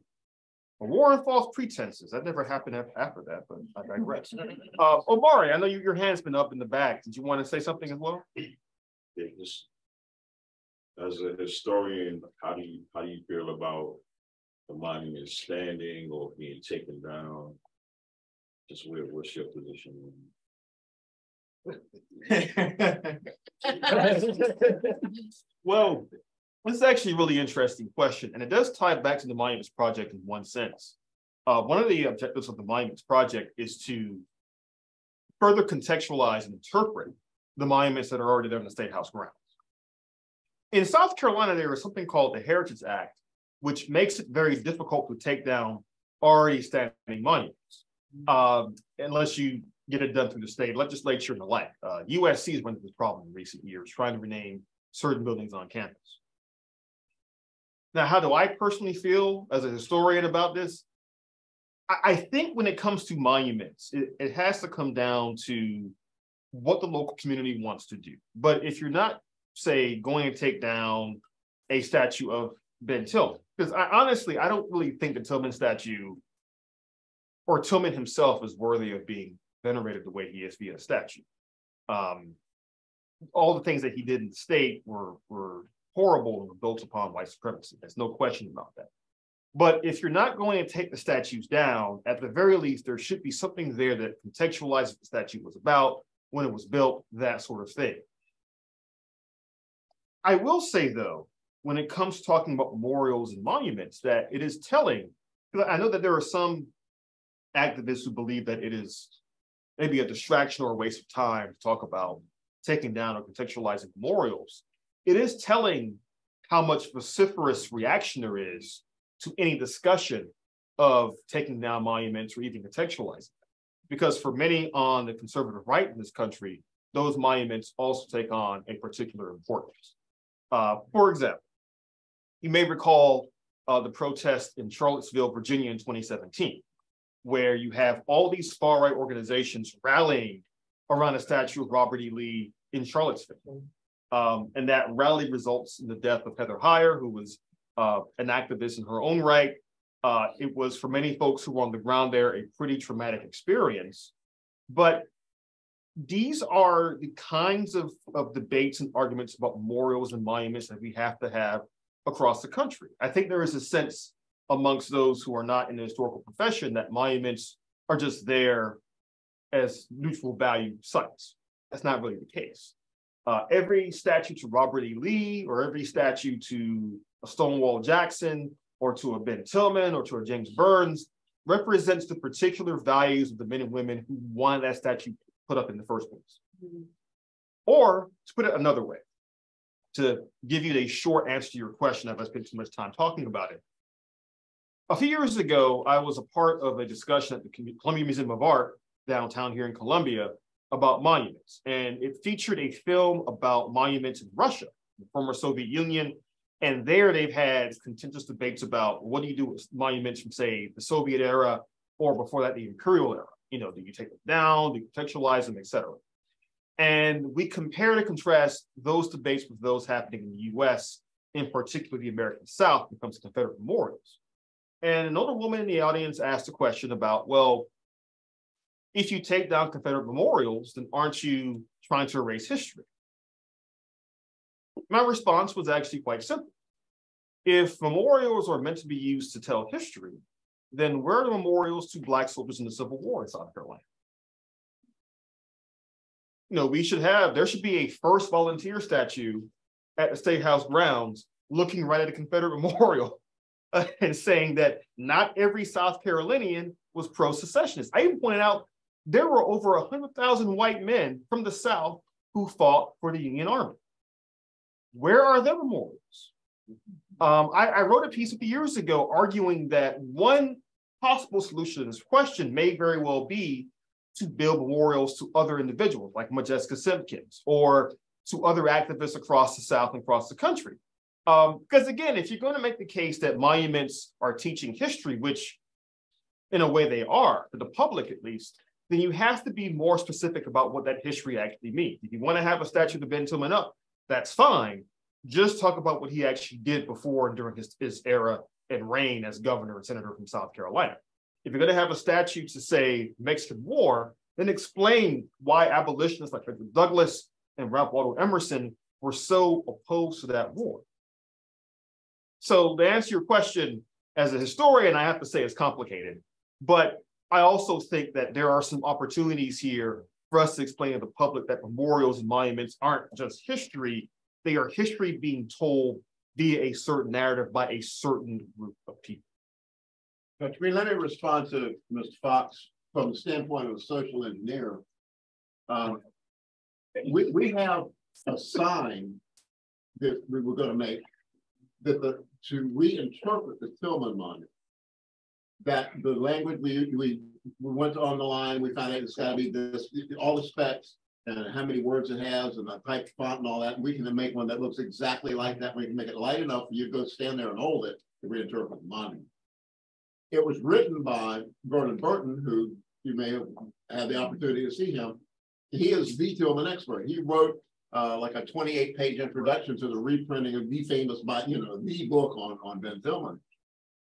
a war on false pretenses. That never happened after that, but I digress. Uh, Omari, I know you, your hand's been up in the back. Did you want to say something as well? Yeah, just as a historian, how do you, how do you feel about the monument standing or being taken down? Just where, what's your position? Well, this is actually a really interesting question, and it does tie back to the Monuments Project in one sense. Uh, one of the objectives of the Monuments Project is to further contextualize and interpret the monuments that are already there in the State House grounds. In South Carolina, there is something called the Heritage Act, which makes it very difficult to take down already standing monuments. Um, unless you get it done through the state legislature and the like. Uh, USC has run into this problem in recent years, trying to rename certain buildings on campus. Now, how do I personally feel as a historian about this? I, think when it comes to monuments, it, it has to come down to what the local community wants to do. But if you're not, say, going to take down a statue of Ben Tillman, because I honestly, I don't really think the Tillman statue or Tillman himself is worthy of being venerated the way he is via statue. Um, all the things that he did in the state were were horrible and built upon white supremacy. There's no question about that. But if you're not going to take the statues down, at the very least, there should be something there that contextualizes the statue was about, when it was built, that sort of thing. I will say though, when it comes to talking about memorials and monuments, that it is telling, I know that there are some activists who believe that it is maybe a distraction or a waste of time to talk about taking down or contextualizing memorials. It is telling how much vociferous reaction there is to any discussion of taking down monuments or even contextualizing. Them. Because for many on the conservative right in this country, those monuments also take on a particular importance. Uh, for example, you may recall uh, the protest in Charlottesville, Virginia in 2017, where you have all these far right organizations rallying around a statue of Robert E. Lee in Charlottesville. Um, and that rally results in the death of Heather Heyer, who was uh, an activist in her own right. Uh, it was for many folks who were on the ground there a pretty traumatic experience. But these are the kinds of, of debates and arguments about memorials and monuments that we have to have across the country. I think there is a sense amongst those who are not in the historical profession that monuments are just there as neutral value sites. That's not really the case. Uh, every statue to Robert E. Lee or every statue to a Stonewall Jackson or to a Ben Tillman or to a James Byrnes represents the particular values of the men and women who wanted that statue put up in the first place. Or to put it another way, to give you a short answer to your question, if I've spent too much time talking about it. A few years ago, I was a part of a discussion at the Columbia Museum of Art downtown here in Columbia about monuments. And it featured a film about monuments in Russia, the former Soviet Union. And there they've had contentious debates about what do you do with monuments from, say, the Soviet era or before that, the imperial era. You know, do you take them down, do you contextualize them, et cetera? And we compare and contrast those debates with those happening in the US, in particular the American South, when it comes to Confederate memorials. And an older woman in the audience asked a question about, well, if you take down Confederate memorials, then aren't you trying to erase history? My response was actually quite simple. If memorials are meant to be used to tell history, then where are the memorials to Black soldiers in the Civil War in South Carolina? You know, we should have, there should be a first volunteer statue at the State House grounds looking right at a Confederate memorial and saying that not every South Carolinian was pro-secessionist. I even pointed out there were over 100,000 white men from the South who fought for the Union Army. Where are their memorials? Um, I, I, wrote a piece a few years ago arguing that one possible solution to this question may very well be to build memorials to other individuals like Modjeska Simpkins or to other activists across the South and across the country. Um, because again, if you're going to make the case that monuments are teaching history, which in a way they are, to the public at least, then you have to be more specific about what that history actually means. If you want to have a statue of Ben Tillman up, that's fine. Just talk about what he actually did before and during his, his era and reign as governor and senator from South Carolina. If you're going to have a statue to say Mexican War, then explain why abolitionists like Frederick Douglass and Ralph Waldo Emerson were so opposed to that war. So to answer your question, as a historian, I have to say it's complicated, but I also think that there are some opportunities here for us to explain to the public that memorials and monuments aren't just history, they are history being told via a certain narrative by a certain group of people. But to let me respond to Mr. Fox from the standpoint of a social engineer. Um, we, we have a sign that we were gonna make that the, to reinterpret the Tillman monument. That the language we, we, we went on the line, we found out it's gotta be this, all the specs and how many words it has and the type font and all that. We can make one that looks exactly like that. We can make it light enough for you to go stand there and hold it to reinterpret the monument. It was written by Vernon Burton, who you may have had the opportunity to see him. He is the Tillman expert. He wrote uh, like a 28 page introduction to the reprinting of the famous, you know, the book on, on Ben Tillman.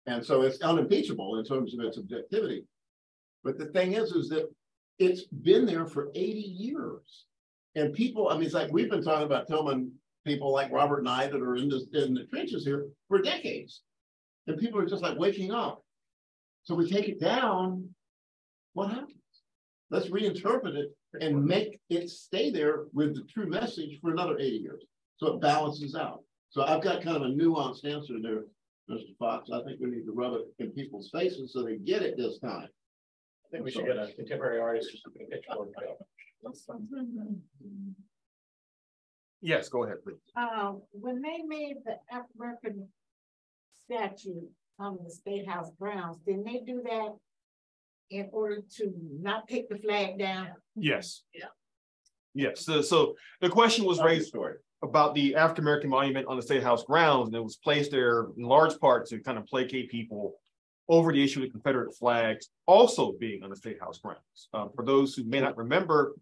And so it's unimpeachable in terms of its objectivity. But the thing is, is that it's been there for 80 years. And people, I mean, it's like we've been talking about Tillman people like Robert and I that are in, this, in the trenches here for decades. And people are just like waking up. So we take it down. What happens? Let's reinterpret it and make it stay there with the true message for another 80 years. So it balances out. So I've got kind of a nuanced answer there, Mr. Fox. I think we need to rub it in people's faces so they get it this time. I think we should get a contemporary artist to take a picture of it. Yes, go ahead, please. Uh, when they made the African statue on the State House grounds, didn't they do that in order to not take the flag down? Yes. Yeah. Yes, so, so the question was raised story. About the African American monument on the State House grounds, and it was placed there in large part to kind of placate people over the issue of Confederate flags also being on the State House grounds. Um, for those who may not remember,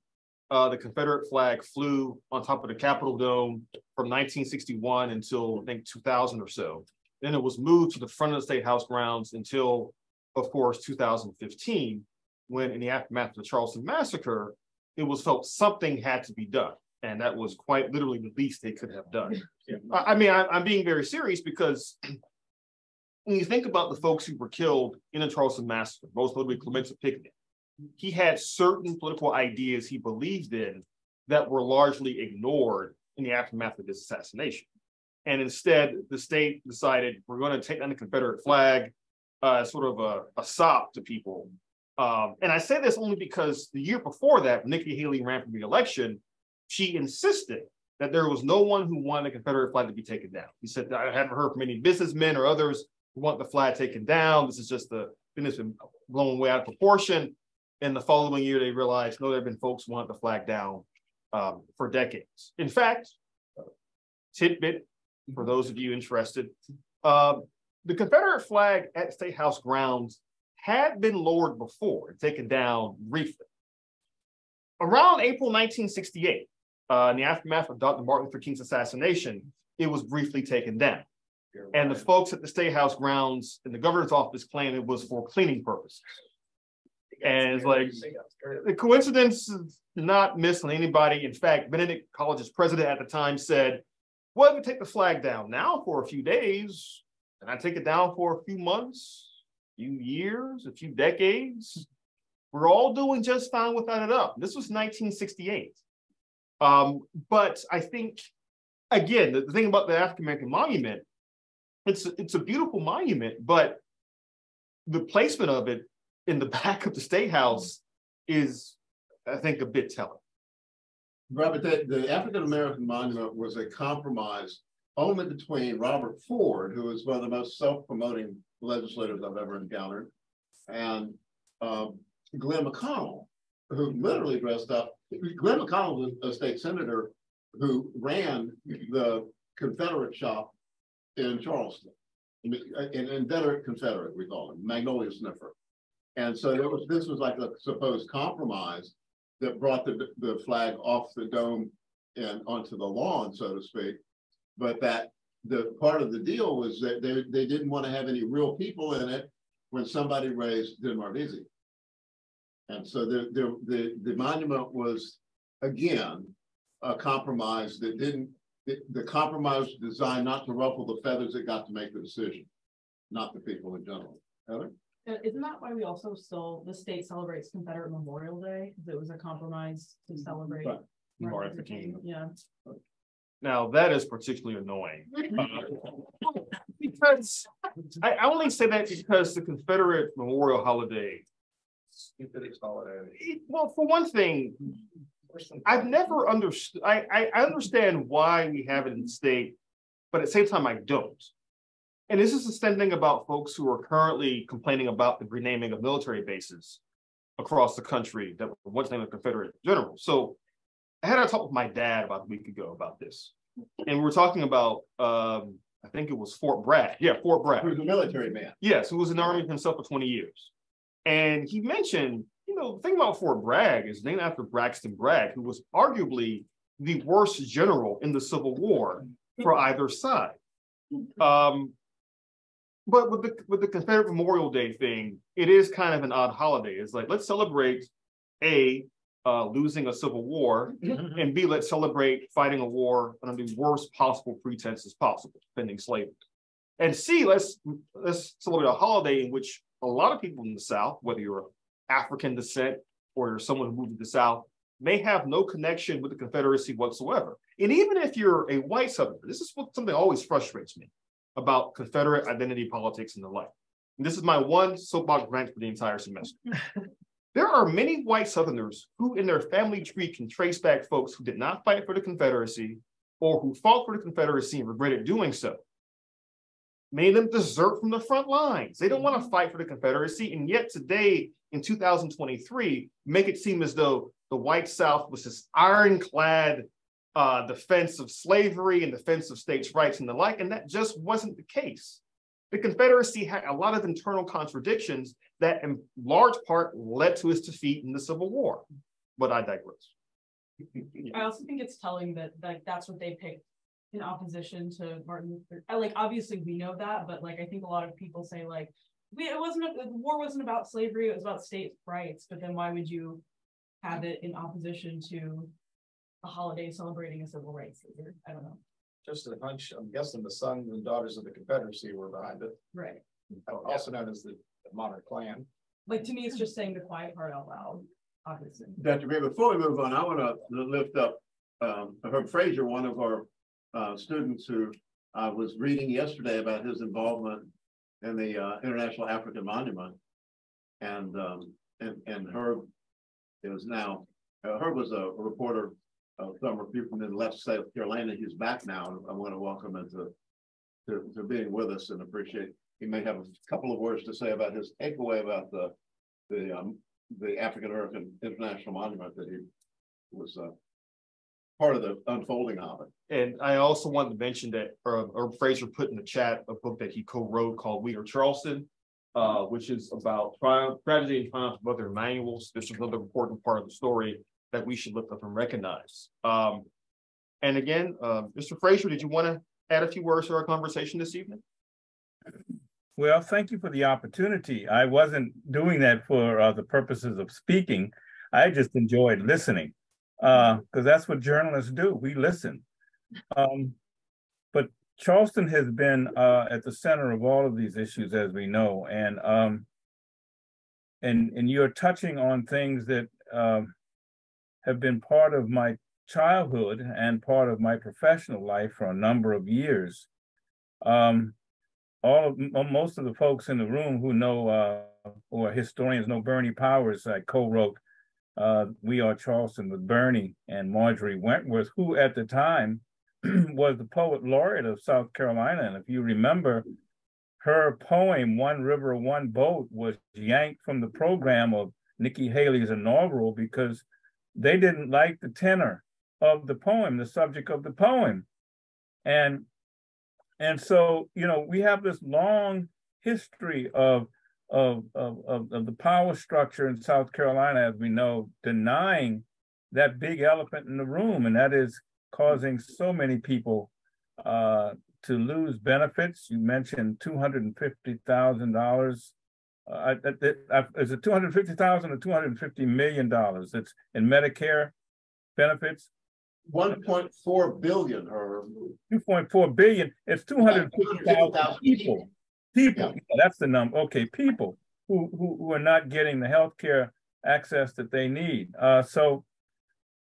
uh, the Confederate flag flew on top of the Capitol Dome from 1961 until I think 2000 or so. Then it was moved to the front of the State House grounds until, of course, 2015, when in the aftermath of the Charleston Massacre, it was felt something had to be done. And that was quite literally the least they could have done. I, I mean, I, I'm being very serious because when you think about the folks who were killed in the Charleston Massacre, most notably Clementa Pinckney, he had certain political ideas he believed in that were largely ignored in the aftermath of this assassination. And instead, the state decided we're going to take down the Confederate flag, uh, sort of a, a sop to people. Um, and I say this only because the year before that, Nikki Haley ran for re-election. She insisted that there was no one who wanted the Confederate flag to be taken down. He said, I haven't heard from any businessmen or others who want the flag taken down. This is just the thing that's been blown way out of proportion. And the following year, they realized, no, there have been folks who want the flag down um, for decades. In fact, tidbit for those of you interested, uh, the Confederate flag at State House grounds had been lowered before and taken down briefly. Around April 1968, uh, in the aftermath of Dr. Martin Luther King's assassination, it was briefly taken down. And the folks at the State House grounds and the governor's office claimed it was for cleaning purposes. And it's like the coincidence is not missed on anybody. In fact, Benedict College's president at the time said, Well, if we take the flag down now for a few days, and I take it down for a few months, a few years, a few decades, we're all doing just fine without it up. This was 1968. Um, but I think, again, the, the thing about the African American monument, it's it's a beautiful monument, but the placement of it in the back of the state house is, I think, a bit telling. Robert, the, the African American monument was a compromise only between Robert Ford, who is one of the most self-promoting legislators I've ever encountered, and um, Glenn McConnell, who literally dressed up. Glenn McConnell was a state senator who ran the Confederate shop in Charleston. An inveterate Confederate, we call him, Magnolia Sniffer. And so was, this was like a supposed compromise that brought the, the flag off the dome and onto the lawn, so to speak. But that the part of the deal was that they, they didn't want to have any real people in it when somebody raised Denmark Vesey. And so the, the, the, the monument was, again, a compromise that didn't, the, the compromise was designed not to ruffle the feathers that got to make the decision, not the people in general. Heather? Uh, Isn't that why we also still, the state celebrates Confederate Memorial Day? Because it was a compromise to celebrate. Right. Martin Luther King. Yeah. Now, that is particularly annoying. uh, Because I, I only say that because the Confederate Memorial Holiday, Stupidest holiday. it- well, for one thing, I've never understood, I, I, understand why we have it in the state, but at the same time, I don't. And this is the same thing about folks who are currently complaining about the renaming of military bases across the country that were once named Confederate generals. So I had a talk with my dad about a week ago about this. And we were talking about, um, I think it was Fort Bragg. Yeah, Fort Bragg. He was a military man. Yes, who was in the army himself for 20 years. And he mentioned, you know, the thing about Fort Bragg is named after Braxton Bragg, who was arguably the worst general in the Civil War for either side. Um, but with the with the Confederate Memorial Day thing, it is kind of an odd holiday. It's like let's celebrate a uh, losing a civil war, and B let's celebrate fighting a war under the worst possible pretenses possible, defending slavery. And C, let's let's celebrate a holiday in which a lot of people in the South, whether you're African descent or you're someone who moved to the South, may have no connection with the Confederacy whatsoever. And even if you're a white Southerner, this is what something always frustrates me about Confederate identity politics and the like. And this is my one soapbox rant for the entire semester. there are many white Southerners who, in their family tree, can trace back folks who did not fight for the Confederacy or who fought for the Confederacy and regretted doing so. Many of them desert from the front lines. They don't want to fight for the Confederacy. And yet today, in 2023, make it seem as though the white South was this ironclad uh, defense of slavery and defense of states' rights and the like. And that just wasn't the case. The Confederacy had a lot of internal contradictions that, in large part, led to its defeat in the Civil War. But I digress. I also think it's telling that like that's what they picked in opposition to Martin Luther. I, like obviously we know that, but like I think a lot of people say like we it wasn't a, the war wasn't about slavery, it was about state rights. But then why would you have it in opposition to a holiday celebrating a civil rights leader? I don't know. Just a hunch, I'm guessing the sons and daughters of the Confederacy were behind it, Right. also known as the Monarch Clan. Like to me, it's just saying the quiet part out loud, obviously. Dr. Gray, before we move on, I want to lift up um, Herb Fraser, one of our uh, students who I was reading yesterday about his involvement in the uh, International African Monument. And, um, and, and Herb is now, uh, Herb was a reporter of summer from the left South Carolina. He's back now. and I want to welcome him to, to, to being with us and appreciate, he may have a couple of words to say about his takeaway about the, the, um, the African American International Monument that he was, uh, part of the unfolding of it. And I also wanted to mention that uh, Herb Frazier put in the chat a book that he co-wrote called We Are Charleston, uh, which is about triumph, tragedy and triumph of Mother Emanuel. This is another important part of the story that we should lift up and recognize. Um, and again, uh, Mr. Frazier, did you want to add a few words to our conversation this evening? Well, thank you for the opportunity. I wasn't doing that for uh, the purposes of speaking. I just enjoyed listening because uh, that's what journalists do. We listen. Um, but Charleston has been uh, at the center of all of these issues, as we know, and um, and and you're touching on things that um, have been part of my childhood and part of my professional life for a number of years. Um, all of most of the folks in the room who know uh, are historians know Bernie Powers. I co-wrote uh, "We Are Charleston" with Bernie and Marjory Wentworth, who at the time was the poet laureate of South Carolina. And if you remember, her poem "One River, One Boat" was yanked from the program of Nikki Haley's inaugural because they didn't like the tenor of the poem, the subject of the poem. And and so, you know, we have this long history of of, of, of, of the power structure in South Carolina, as we know, denying that big elephant in the room, and that is causing so many people uh, to lose benefits. You mentioned two hundred and fifty thousand dollars. Uh, is it two hundred fifty thousand or two hundred fifty million dollars? It's in Medicare benefits. One point four billion or two point four billion. It's two hundred fifty thousand people. People, yeah. Yeah, that's the number. Okay, people who, who who are not getting the health care access that they need. Uh, so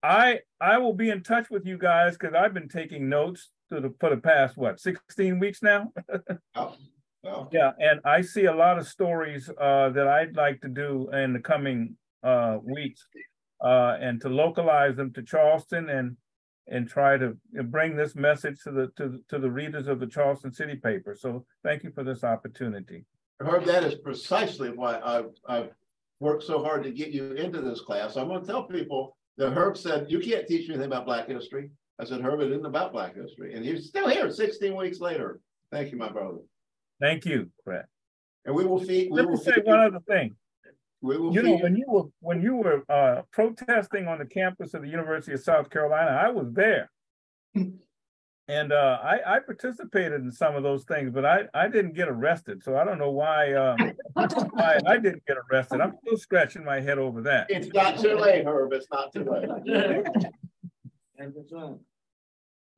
I I will be in touch with you guys because I've been taking notes to the for the past what 16 weeks now. oh. Oh. Yeah, and I see a lot of stories uh, that I'd like to do in the coming uh, weeks, uh, and to localize them to Charleston and and try to bring this message to the to, to the readers of the Charleston City paper. So thank you for this opportunity. Herb, that is precisely why I've, I've worked so hard to get you into this class. I'm going to tell people that Herb said, you can't teach me anything about Black history. I said, Herb, it isn't about Black history. And he's still here 16 weeks later. Thank you, my brother. Thank you, Brett. And we will feed. We Let will me say one other thing. We will you know, when you were when you were uh, protesting on the campus of the University of South Carolina, I was there. and uh, I, I participated in some of those things, but I, I didn't get arrested. So I don't know why um, why I didn't get arrested. I'm still scratching my head over that. It's not too late, Herb. It's not too late.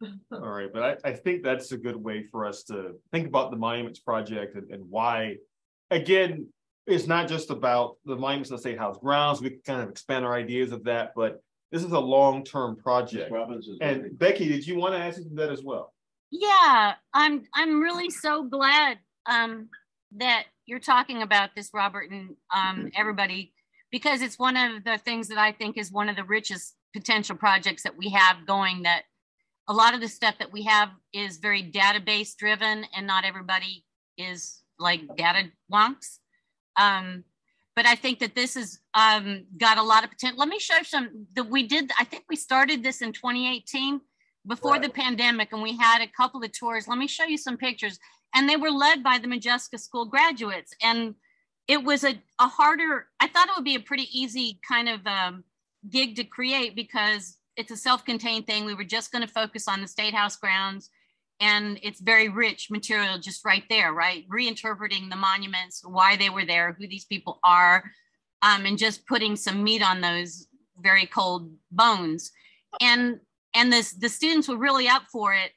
All right, but I, I think that's a good way for us to think about the Monuments Project and, and why, again, it's not just about the monuments in the State House grounds. We can kind of expand our ideas of that, but this is a long-term project. And Becky, did you want to add to that as well? Yeah, I'm I'm really so glad um, that you're talking about this, Robert, and um, everybody, because it's one of the things that I think is one of the richest potential projects that we have going that a lot of the stuff that we have is very database driven and not everybody is like data wonks. Um, but I think that this has um, got a lot of potential. Let me show you some that we did. I think we started this in 2018 before right. the pandemic, and we had a couple of tours. Let me show you some pictures, and they were led by the Modjeska School graduates. And it was a, a harder. I thought it would be a pretty easy kind of um, gig to create because it's a self-contained thing. We were just going to focus on the State House grounds and it's very rich material just right there, right? Reinterpreting the monuments, why they were there, who these people are, um, and just putting some meat on those very cold bones. And and this the students were really up for it.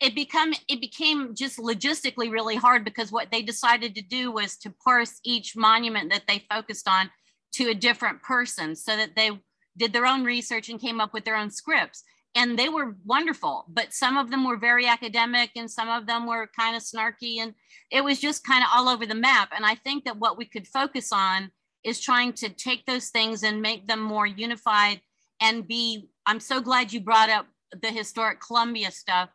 It become it became just logistically really hard because what they decided to do was to parse each monument that they focused on to a different person so that they did their own research and came up with their own scripts and they were wonderful but some of them were very academic and some of them were kind of snarky and it was just kind of all over the map and i think that what we could focus on is trying to take those things and make them more unified and be i'm so glad you brought up the historic columbia stuff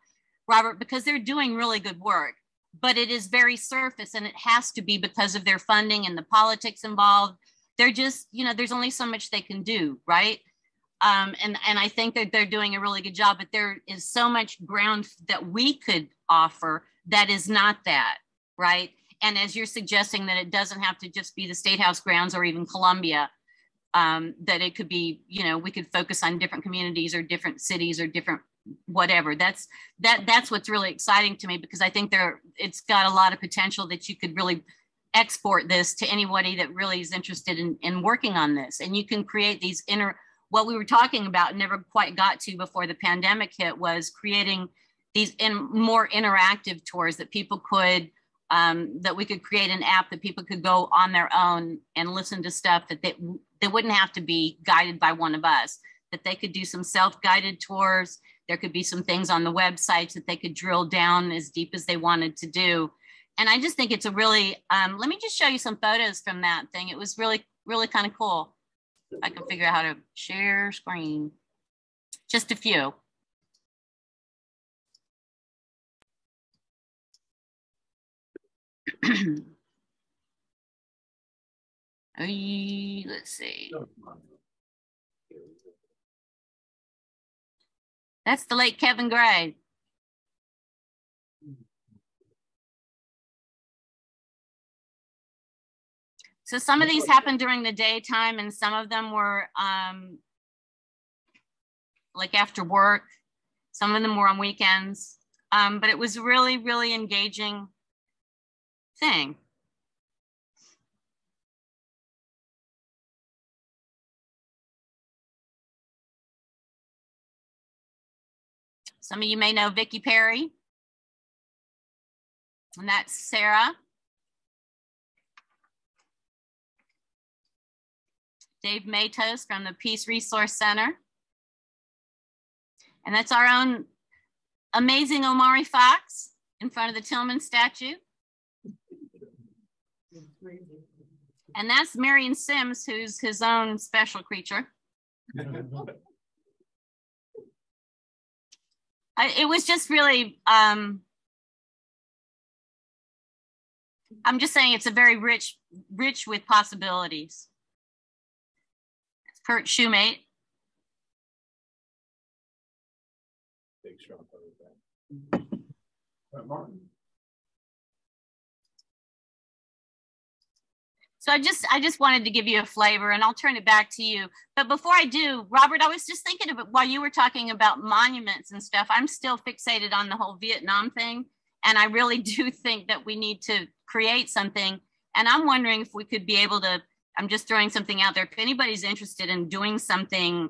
robert because they're doing really good work but it is very surface and it has to be because of their funding and the politics involved. They're just you know there's only so much they can do right um, and and I think that they're doing a really good job. But there is so much ground that we could offer that is not that right. And as you're suggesting that it doesn't have to just be the State House grounds or even Columbia, um, that it could be you know we could focus on different communities or different cities or different whatever. That's that that's what's really exciting to me because I think there it's got a lot of potential that you could really export this to anybody that really is interested in, in working on this and you can create these inner what we were talking about never quite got to before the pandemic hit was creating these in more interactive tours that people could um, that we could create an app that people could go on their own and listen to stuff that they, they wouldn't have to be guided by one of us that they could do some self-guided tours. There could be some things on the websites that they could drill down as deep as they wanted to do. And i just think it's a really um, let me just show you some photos from that thing. It was really really kind of cool I can figure out how to share screen. Just a few. Let's see. That's the late Kevin Gray. So some of these happened during the daytime and some of them were um, like after work. Some of them were on weekends. Um, but it was a really, really engaging thing. Some of you may know Vicki Perry. And that's Sarah. Dave Matos from the Peace Resource Center. And that's our own amazing Omari Fox in front of the Tillman statue. And that's Marion Sims, who's his own special creature. I, it was just really, um, I'm just saying it's a very rich, rich with possibilities. Kurt. Martin? So I just I just wanted to give you a flavor and I'll turn it back to you. But before I do, Robert, I was just thinking of it while you were talking about monuments and stuff. I'm still fixated on the whole Vietnam thing. And I really do think that we need to create something. And I'm wondering if we could be able to, I'm just throwing something out there. If anybody's interested in doing something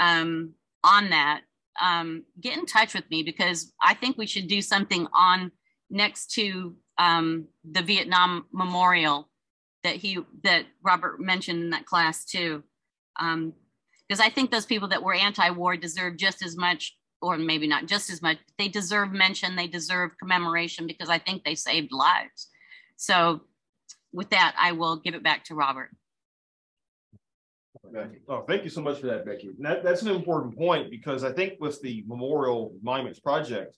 um, on that, um, get in touch with me because I think we should do something on next to um, the Vietnam Memorial that he that Robert mentioned in that class too. Um, because I think those people that were anti-war deserve just as much, or maybe not just as much. They deserve mention. They deserve commemoration because I think they saved lives. So, with that, I will give it back to Robert. Oh, thank you so much for that, Becky. That, that's an important point because I think with the Memorial Monuments Project,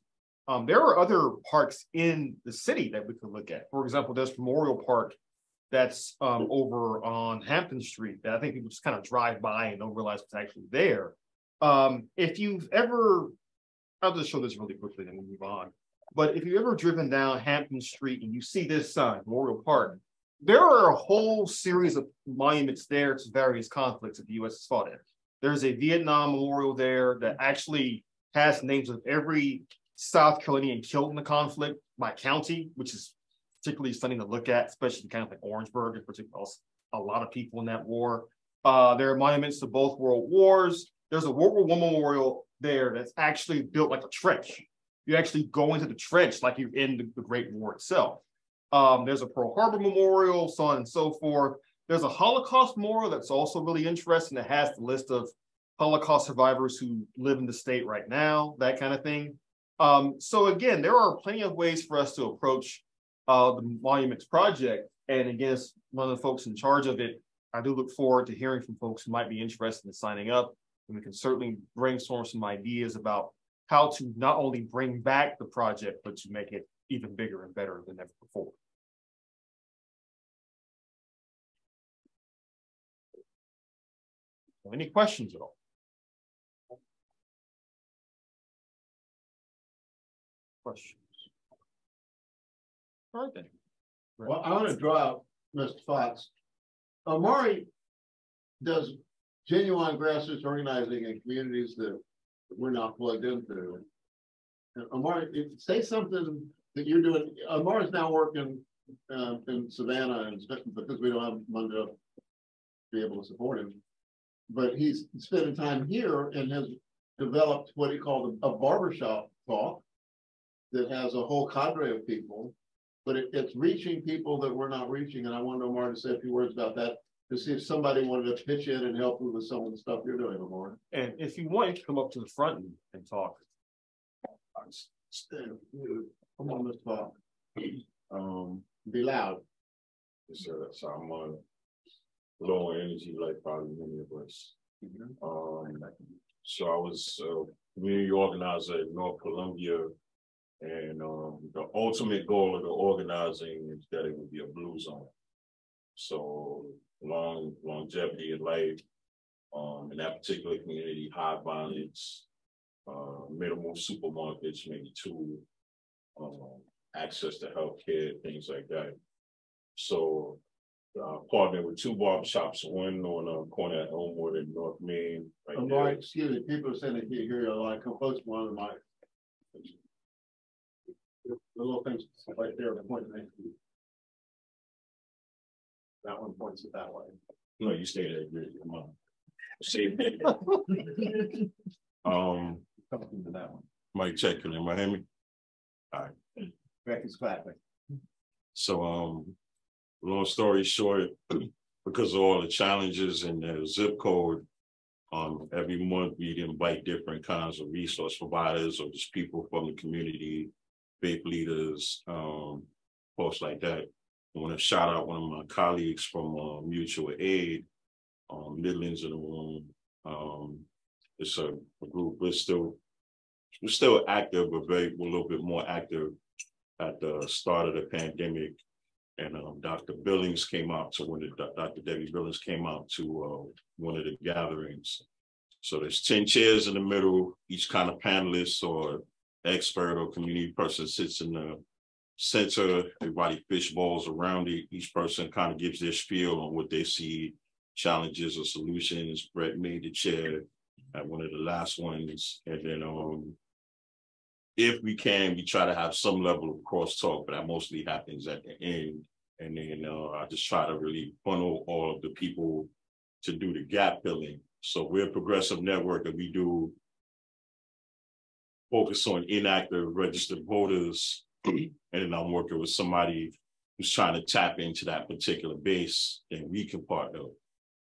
um, there are other parks in the city that we could look at. For example, there's Memorial Park that's um, over on Hampton Street that I think people just kind of drive by and don't realize it's actually there. Um, if you've ever, I'll just show this really quickly and we'll move on. But if you've ever driven down Hampton Street and you see this sign, Memorial Park, there are a whole series of monuments there to various conflicts that the U.S. has fought in. There's a Vietnam memorial there that actually has names of every South Carolinian killed in the conflict by county, which is particularly stunning to look at, especially kind of like Orangeburg, in particular, a lot of people in that war. Uh, there are monuments to both world wars. There's a World War One memorial there that's actually built like a trench. You actually go into the trench like you're in the, the Great War itself. Um, there's a Pearl Harbor Memorial, so on and so forth. There's a Holocaust Memorial that's also really interesting that has the list of Holocaust survivors who live in the state right now, that kind of thing. Um, so again, there are plenty of ways for us to approach uh, the Monuments Project. And again, as one of the folks in charge of it, I do look forward to hearing from folks who might be interested in signing up. And we can certainly brainstorm some ideas about how to not only bring back the project, but to make it even bigger and better than ever before. Any questions at all? Questions? All right then. Well, I want to draw out Mr. Fox. Amari does genuine grassroots organizing in communities that we're not plugged into. Amari, say something that you're doing, Amari's now working uh, in Savannah and because we don't have money to be able to support him. But he's spending time here and has developed what he called a barbershop talk that has a whole cadre of people but it, it's reaching people that we're not reaching. And I want Omar to say a few words about that to see if somebody wanted to pitch in and help you with some of the stuff you're doing, Omar. And if you want, you can come up to the front and, and talk. Come on, let's talk. Um, Be loud. so, so I'm on low energy like probably many of us. Um, so I was a community organizer in North Columbia and um, the ultimate goal of the organizing is that it would be a blue zone. So long longevity in life. Um, in that particular community, high violence, uh, minimal supermarkets, maybe two, um, access to healthcare, things like that. So, uh, partnered with two barbershops, one on a corner at Elmwood and North Main. right I'm there. like, excuse me, people are saying they can't hear you, like, come close to one of mic. The little things right there, the point. That one points it that way. No, you stay there, you're, come on. See. Um, Talking to that one. Mike check, can you hear me? Becky's clapping. So, um, long story short, because of all the challenges and the zip code. Um, every month we invite different kinds of resource providers or just people from the community, faith leaders, um, folks like that. I want to shout out one of my colleagues from uh, Mutual Aid, um, Midlands in the room. Um, it's a, a group, we're still, we're still active, but very, a little bit more active at the start of the pandemic. And um, Dr. Billings came out to one of the, Dr. Debbie Billings came out to uh, one of the gatherings. So there's 10 chairs in the middle, each kind of panelist or expert or community person sits in the center, everybody fish balls around it. Each person kind of gives their spiel on what they see, challenges or solutions. Brett made the chair at one of the last ones. And then um, if we can, we try to have some level of crosstalk, but that mostly happens at the end. And then uh, I just try to really funnel all of the people to do the gap filling. So we're a progressive network and we do focus on inactive registered voters. and then I'm working with somebody who's trying to tap into that particular base and we can partner.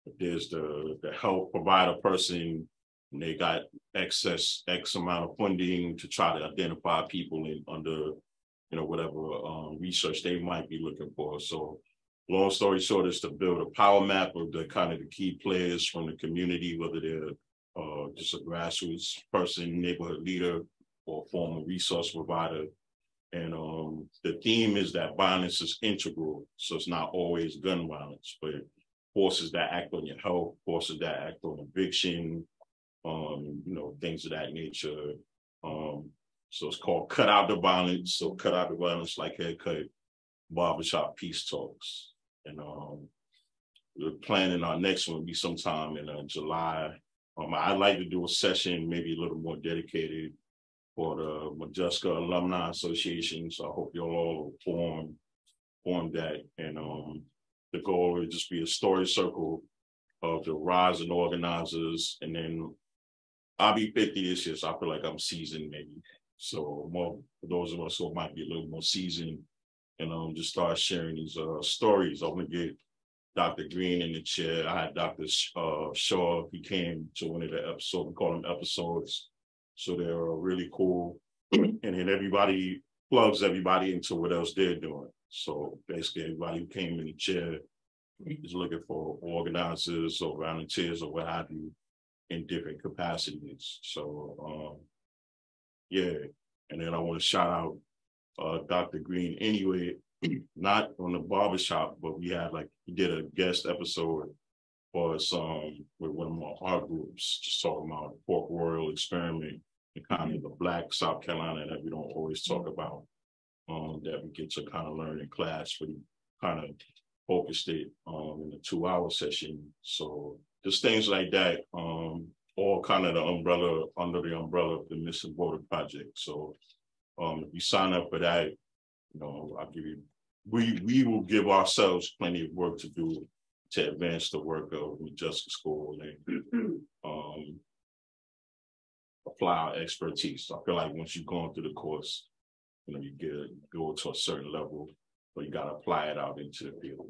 If There's the, the health provider person and they got excess X amount of funding to try to identify people in under, you know, whatever um, research they might be looking for. So long story short is to build a power map of the kind of the key players from the community, whether they're uh, just a grassroots person, neighborhood leader, or former resource provider. And um, the theme is that violence is integral. So it's not always gun violence, but forces that act on your health, forces that act on eviction, um, you know, things of that nature. Um, so it's called Cut Out the Violence. So cut out the violence like haircut, barbershop peace talks. And um, we're planning our next one will be sometime in uh, July. Um, I'd like to do a session, maybe a little more dedicated for the Modjeska Alumni Association. So I hope you'll all form, form that. And um, the goal would just be a story circle of the rising organizers. And then I'll be 50 this year, so I feel like I'm seasoned maybe. So more for those of us who might be a little more seasoned and um just start sharing these uh stories. I want to get Dr. Green in the chair. I had Dr. Sh- uh Shaw, he came to one of the episodes, we call them episodes. So they're really cool. and then everybody plugs everybody into what else they're doing. So basically everybody who came in the chair is looking for organizers or volunteers or what have you in different capacities. So um yeah, and then I want to shout out uh Dr. Green anyway, not on the barbershop, but we had like he did a guest episode for us um with one of my art groups, just talking about the Royal experiment and kind of the black South Carolina that we don't always talk about. Um that we get to kind of learn in class, but he kind of focused it um in a two hour session. So just things like that, um, all kind of the umbrella, under the umbrella of the Missing Voter Project. So um, if you sign up for that, you know, I'll give you, we, we will give ourselves plenty of work to do to advance the work of the Justice School and um, apply our expertise. So I feel like once you've gone through the course, you know, you get, go to a certain level, but you got to apply it out into the field.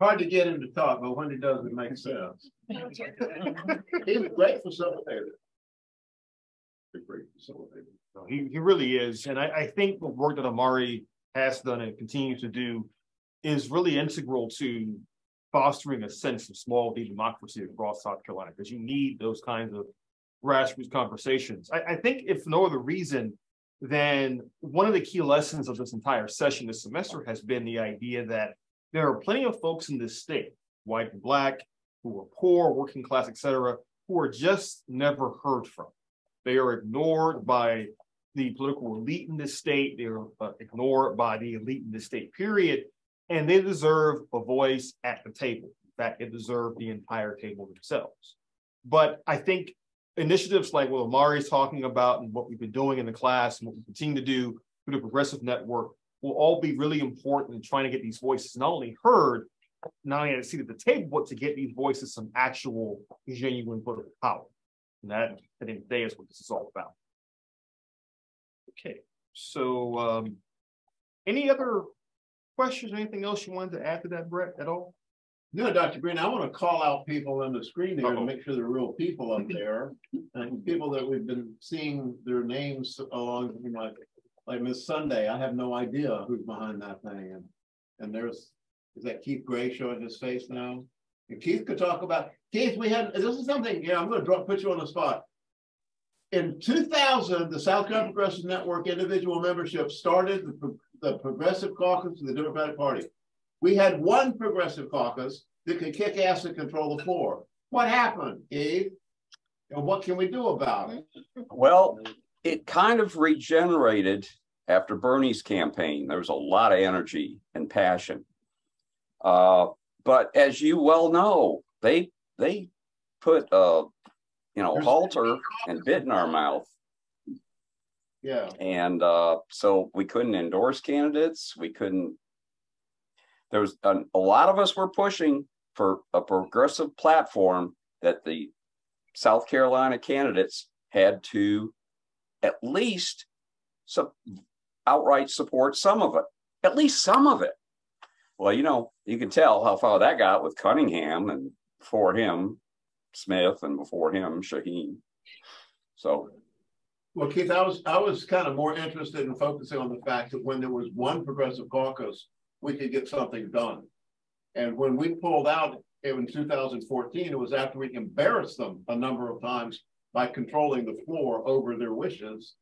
Hard to get him to talk, but when he does, it makes sense. He was great of that. Great facilitator. No, He, he really is. And I, I think the work that Amari has done and continues to do is really integral to fostering a sense of small d democracy across South Carolina, because you need those kinds of grassroots conversations. I, I think if no other reason, then one of the key lessons of this entire session this semester has been the idea that there are plenty of folks in this state, white and black, who are poor, working class, etc., who are just never heard from. They are ignored by the political elite in this state. They are uh, ignored by the elite in this state, period. And they deserve a voice at the table. In fact, they deserve the entire table themselves. But I think initiatives like what Amari is talking about and what we've been doing in the class and what we continue to do through the Progressive Network will all be really important in trying to get these voices not only heard, not only at a seat at the table, but to get these voices some actual genuine political power. And that, at the end of the day, is what this is all about. Okay, so um, any other questions anything else you wanted to add to that, Brett, at all? No, Dr. Green, I want to call out people on the screen there to Uh-oh. make sure they're real people up there. And people that we've been seeing their names along, like, like Miss Sunday, I have no idea who's behind that thing. And, and there's, is that Keith Gray showing his face now? And Keith could talk about, Keith, we had, this is something, yeah, I'm gonna drop, put you on the spot. In two thousand, the South Carolina Progressive Network individual membership started the, the Progressive Caucus of the Democratic Party. We had one progressive caucus that could kick ass and control the floor. What happened, Eve? And what can we do about it? Well, it kind of regenerated after Bernie's campaign. There was a lot of energy and passion. Uh, but as you well know, they they put a you know There's- halter and bit in our mouth, Yeah, and uh, so we couldn't endorse candidates. We couldn't. There was a, a lot of us were pushing for a progressive platform that the South Carolina candidates had to at least some outright support some of it, at least some of it. Well, you know, you can tell how far that got with Cunningham and before him, Smith, and before him, Sheheen. So, well, Keith, I was, I was kind of more interested in focusing on the fact that when there was one progressive caucus, we could get something done. And when we pulled out in two thousand fourteen, it was after we embarrassed them a number of times by controlling the floor over their wishes.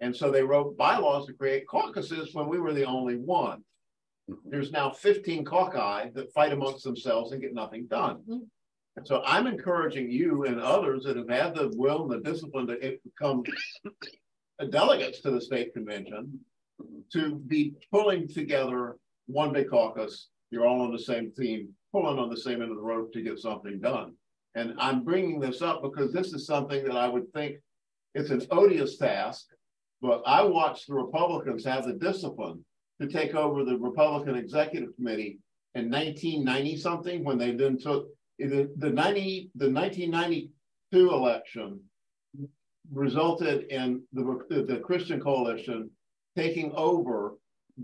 And so they wrote bylaws to create caucuses when we were the only one. Mm-hmm. There's now fifteen caucus that fight amongst themselves and get nothing done. Mm-hmm. And so I'm encouraging you and others that have had the will and the discipline to become delegates to the state convention mm-hmm. to be pulling together one big caucus. You're all on the same team, pulling on the same end of the rope to get something done. And I'm bringing this up because this is something that I would think it's an odious task, but I watched the Republicans have the discipline to take over the Republican Executive Committee in 1990 something when they then took the, the 90 the 1992 election resulted in the, the, the Christian coalition taking over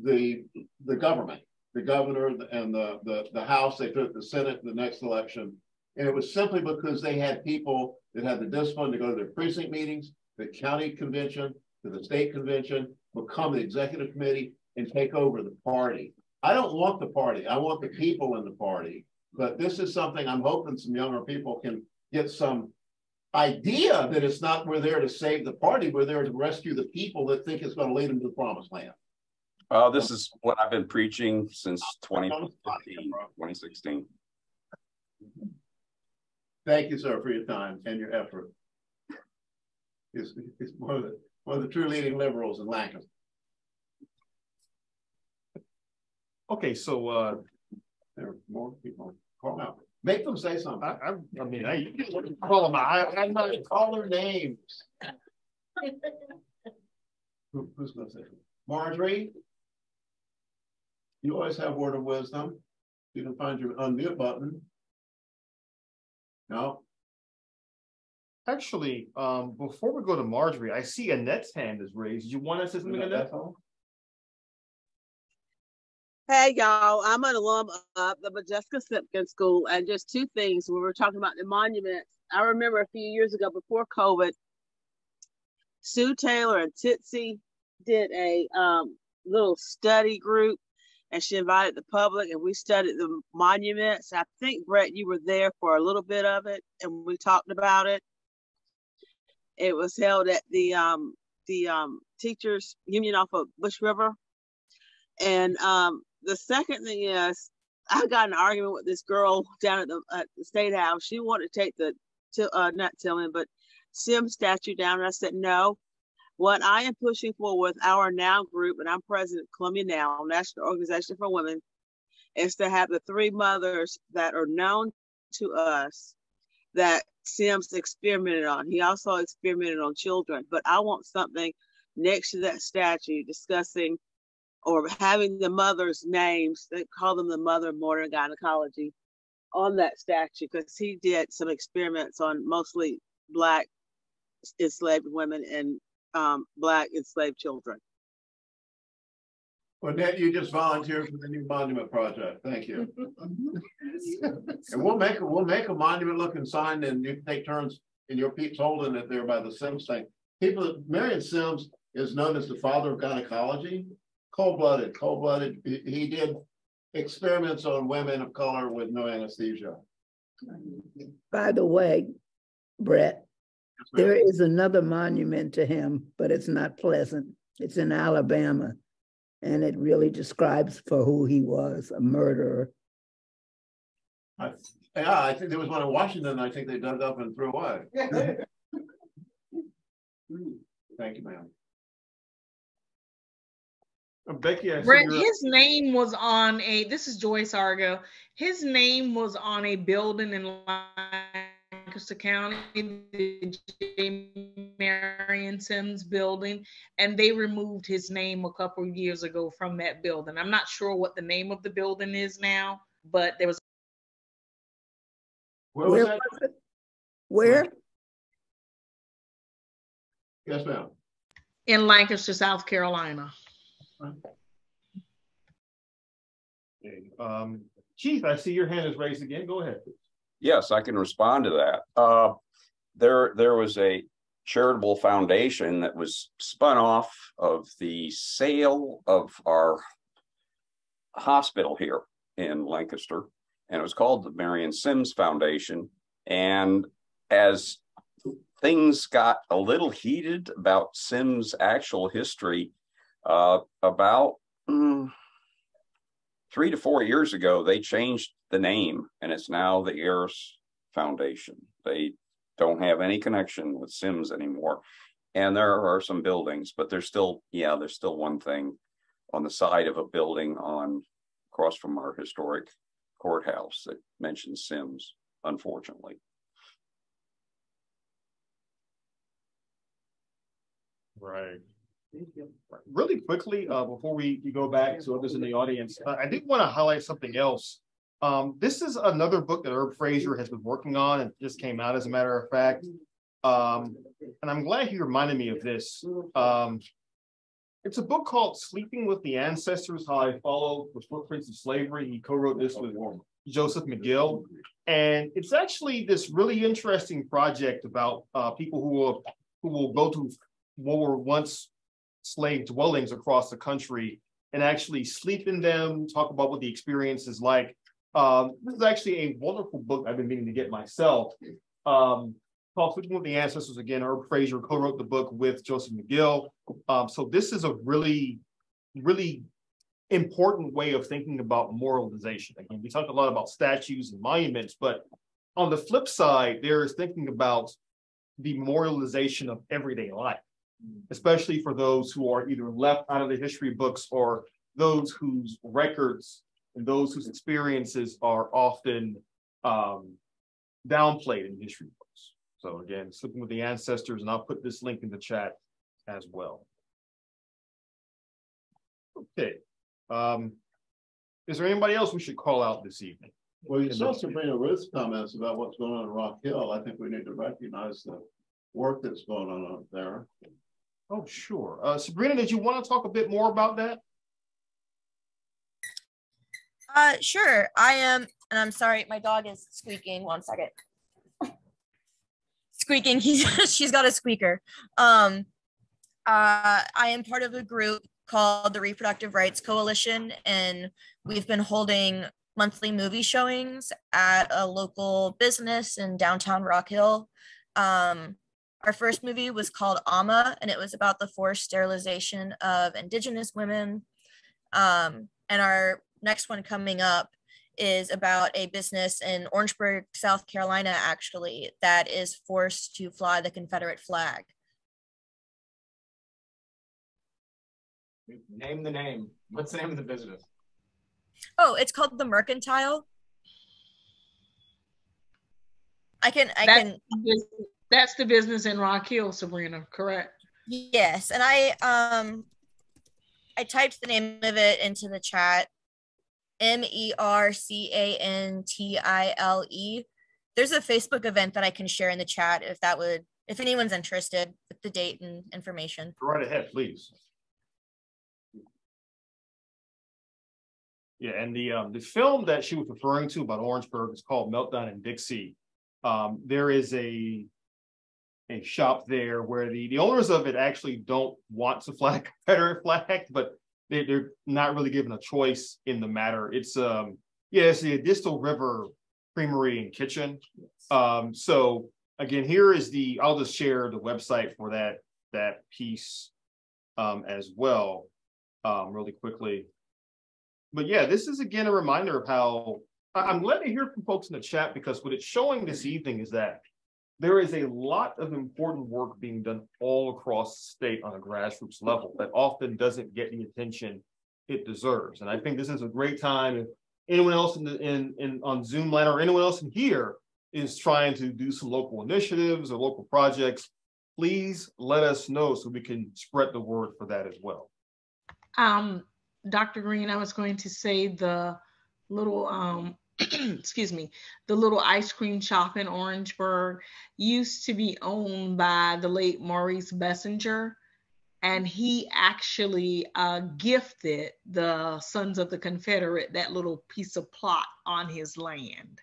the the government, the governor and the, the the House. They took the Senate in the next election, and it was simply because they had people that had the discipline to go to their precinct meetings, the county convention, to the state convention, become the executive committee, and take over the party. I don't want the party. I want the people in the party. But this is something I'm hoping some younger people can get some idea that it's not we're there to save the party, we're there to rescue the people that think it's going to lead them to the promised land. Uh, this is what I've been preaching since 2015, 2016. Thank you, sir, for your time and your effort. It's, it's one of the one of the true leading liberals in Lancaster. Okay, so uh, There are more people. Call out. Make them say something. I, I, I mean, I, Call them out. I, I'm not call their names. Who, who's gonna say? it? Marjorie? You always have word of wisdom. You can find your unmute button. No, actually, um, before we go to Marjorie, I see Annette's hand is raised. You want to say something, Annette? Hey y'all, I'm an alum of the Modjeska Simpkins School, and just two things. When we were talking about the monuments, I remember a few years ago before COVID, Sue Taylor and Titsy did a um, little study group, and she invited the public, and we studied the monuments. I think Brett, you were there for a little bit of it, and we talked about it. It was held at the um, the um, teachers union off of Bush River. And um, the second thing is, I got an argument with this girl down at the, at the state house. She wanted to take the, to, uh, not Tillman, but Sim statue down. And I said, no. What I am pushing for with our NOW group, and I'm president of Columbia Now, National Organization for Women, is to have the three mothers that are known to us that Sims experimented on. He also experimented on children, but I want something next to that statue discussing or having the mother's names, they call them the mother of modern gynecology, on that statue because he did some experiments on mostly black enslaved women and um, black enslaved children. Well, Ned, you just volunteered for the new monument project. Thank you. And we'll make, a we'll make a monument looking sign and you can take turns in your peeps holding it there by the Sims thing. People, Marion Sims is known as the father of gynecology, cold-blooded, cold-blooded. He, he did experiments on women of color with no anesthesia. By the way, Brett, there is another monument to him, but it's not pleasant. It's in Alabama. And it really describes for who he was, a murderer. I, yeah, I think there was one in Washington, I think they dug up and threw away. Thank you, ma'am. Uh, Becky, I see Brett, you're- his name was on a. This is Joyce Argo. His name was on a building in Lancaster County, the J. Marion Sims building, and they removed his name a couple of years ago from that building. I'm not sure what the name of the building is now, but there was. Where was Where that? was? Where? Yes, ma'am. In Lancaster, South Carolina. Okay, Um, Chief, I see your hand is raised again. Go ahead. Yes, I can respond to that. Uh, there, there was a charitable foundation that was spun off of the sale of our hospital here in Lancaster, and it was called the Marion Sims Foundation. And as things got a little heated about Sims' actual history, uh, about mm, three to four years ago, they changed the name and it's now the Arras Foundation. They don't have any connection with Sims anymore. And there are some buildings, but there's still, yeah, there's still one thing on the side of a building on across from our historic courthouse that mentions Sims, unfortunately. Right. Really quickly, uh, before we, we go back to others in the audience, uh, I did want to highlight something else. Um, this is another book that Herb Frazier has been working on and just came out as a matter of fact. Um, and I'm glad he reminded me of this. Um, it's a book called Sleeping with the Ancestors, How I Follow the Footprints of Slavery. He co-wrote this with Joseph McGill. And it's actually this really interesting project about uh, people who will who will go to what were once slave dwellings across the country and actually sleep in them, talk about what the experience is like. Um, this is actually a wonderful book I've been meaning to get myself. Um, called Sleeping with the Ancestors again. Herb Frazier co-wrote the book with Joseph McGill. Um, so this is a really, really important way of thinking about moralization. Again, we talked a lot about statues and monuments, but on the flip side, there is thinking about the moralization of everyday life, especially for those who are either left out of the history books or those whose records and those whose experiences are often um, downplayed in history books. So again, sleeping with the ancestors, and I'll put this link in the chat as well. Okay. Um, is there anybody else we should call out this evening? Well, you saw Sabrina Ruth's comments about what's going on in Rock Hill. I think we need to recognize the work that's going on up there. Oh, sure. Uh, Sabrina, did you want to talk a bit more about that? Uh, sure. I am, and I'm sorry, my dog is squeaking. One second. Squeaking. He's she's got a squeaker. Um, uh, I am part of a group called the Reproductive Rights Coalition, and we've been holding monthly movie showings at a local business in downtown Rock Hill. Um, our first movie was called Ama, and it was about the forced sterilization of Indigenous women. Um, and our next one coming up is about a business in Orangeburg, South Carolina, actually, that is forced to fly the Confederate flag. Name the name. What's the name of the business? Oh, it's called the Mercantile. I can, I That- can, That's the business in Rock Hill, Sabrina, correct? yes. And I, um, I typed the name of it into the chat. M E R C A N T I L E. There's a Facebook event that I can share in the chat if that would, if anyone's interested with the date and information. Right ahead, please. Yeah, and the um the film that she was referring to about Orangeburg is called Meltdown in Dixie. Um, there is a a shop there where the the owners of it actually don't want to flag Confederate flag, but they, they're not really given a choice in the matter. It's um yeah, it's the Edisto River Creamery and Kitchen. Um, so again, here is the I'll just share the website for that that piece um as well um really quickly. But yeah, this is again a reminder of how I'm glad to hear from folks in the chat because what it's showing this evening is that there is a lot of important work being done all across the state on a grassroots level that often doesn't get the attention it deserves. And I think this is a great time. If anyone else in the in, in on Zoom land or anyone else in here is trying to do some local initiatives or local projects, please let us know so we can spread the word for that as well. Um, Dr. Green, I was going to say the little, um, excuse me, the little ice cream shop in Orangeburg used to be owned by the late Maurice Bessinger. And he actually uh, gifted the Sons of the Confederate that little piece of plot on his land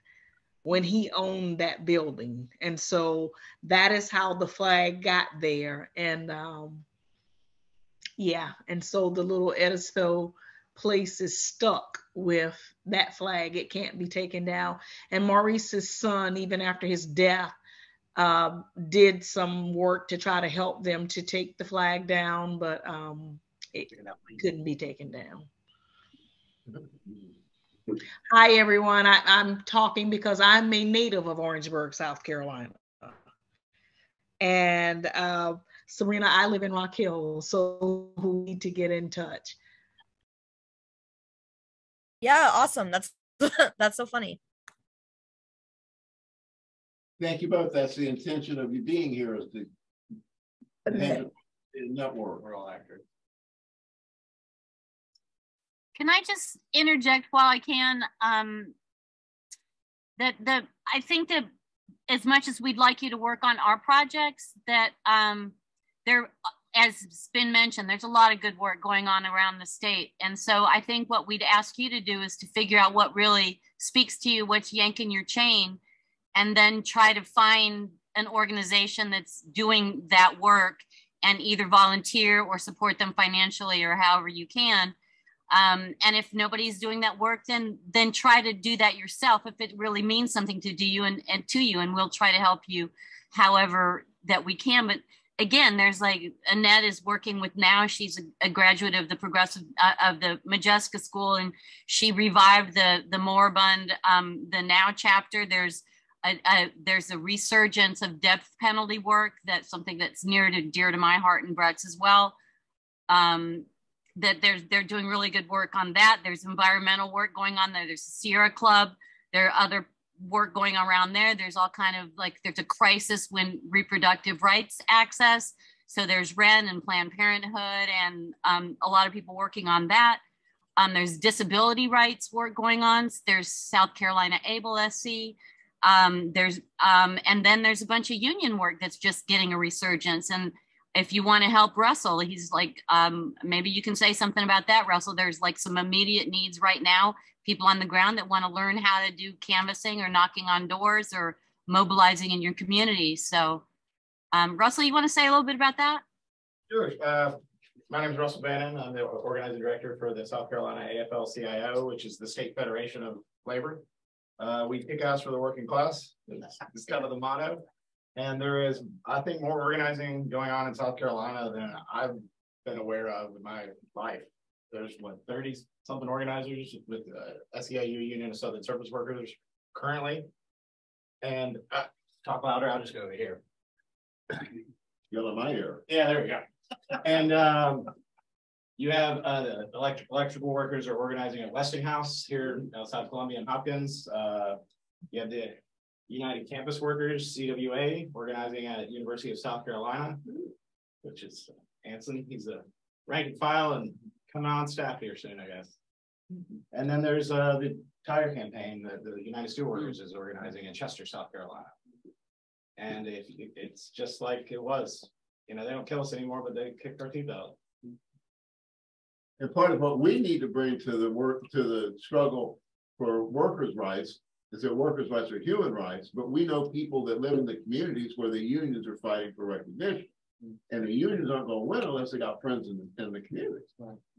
when he owned that building. And so that is how the flag got there. And um, yeah, and so the little Edisville place is stuck with that flag. It can't be taken down. And Maurice's son, even after his death, uh, did some work to try to help them to take the flag down, but um, it couldn't be taken down. Hi, everyone. I, I'm talking because I'm a native of Orangeburg, South Carolina. And uh, Serena, I live in Rock Hill, so we need to get in touch. Yeah, awesome. That's that's so funny. Thank you both. That's the intention of you being here is to Annette. network. We're all actors. Can I just interject while I can? Um, that the I think that as much as we'd like you to work on our projects, that um, there, as has been mentioned, there's a lot of good work going on around the state, and so I think what we'd ask you to do is to figure out what really speaks to you, what's yanking your chain, and then try to find an organization that's doing that work and either volunteer or support them financially or however you can um, and if nobody's doing that work, then then try to do that yourself if it really means something to do you and, and to you, and we'll try to help you however that we can. But again, there's like Annette is working with now. She's a, a graduate of the progressive uh, of the Modjeska School, and she revived the the moribund um, the Now chapter. There's a, a, there's a resurgence of death penalty work. That's something that's near to dear to my heart and Brett's as well. Um, that they're they're doing really good work on that. There's environmental work going on there. There's the Sierra Club. There are other work going around there. There's all kind of like there's a crisis when reproductive rights access. So there's WREN and Planned Parenthood and um, a lot of people working on that. Um, there's disability rights work going on. There's South Carolina Able SC. Um, there's um, and then there's a bunch of union work that's just getting a resurgence. And if you want to help Russell, he's like, um, maybe you can say something about that, Russell. There's like some immediate needs right now. People on the ground that want to learn how to do canvassing or knocking on doors or mobilizing in your community. So, um, Russell, you want to say a little bit about that? Sure. Uh, my name is Russell Bannon. I'm the organizing director for the South Carolina AFL-CIO, which is the State Federation of Labor. Uh, we kick ass for the working class. It's, it's kind of the motto. And there is, I think, more organizing going on in South Carolina than I've been aware of in my life. There's what thirty something organizers with uh, SEIU Union of Southern Service Workers currently. And uh, talk louder, I'll just go over here. You're in my ear. Yeah, there we go. And um, you have uh, the electric electrical workers are organizing at Westinghouse here outside Columbia and Hopkins. Uh, you have the United Campus Workers CWA organizing at University of South Carolina, which is Anson. He's a rank and file and coming on staff here soon, I guess. And then there's uh, the tire campaign that the United Steelworkers is organizing in Chester, South Carolina. And if it's just like it was, you know, they don't kill us anymore, but they kicked our teeth out. And part of what we need to bring to the work, to the struggle for workers' rights is that workers' rights are human rights, but we know people that live in the communities where the unions are fighting for recognition. And the unions aren't gonna win unless they got friends in the, in the communities.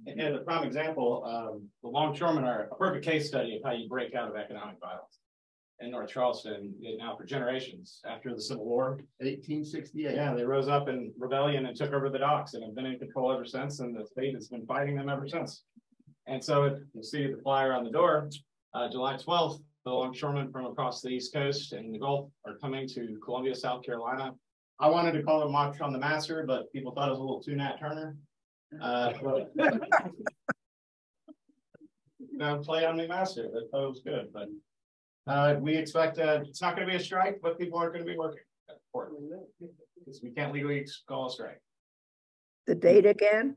And and a prime example, um, the longshoremen are a perfect case study of how you break out of economic violence. In North Charleston, now for generations after the Civil War. Eighteen sixty-eight. Yeah, they rose up in rebellion and took over the docks and have been in control ever since, and the state has been fighting them ever since. And so if you see the flyer on the door, uh, July twelfth, the longshoremen from across the East Coast and the Gulf are coming to Columbia, South Carolina. I wanted to call it Watch on the Master, but people thought it was a little too Nat Turner. Uh, but no, play on the master. That that was good, but uh, we expect uh, it's not going to be a strike, but people are going to be working because we can't legally call a strike. The date again?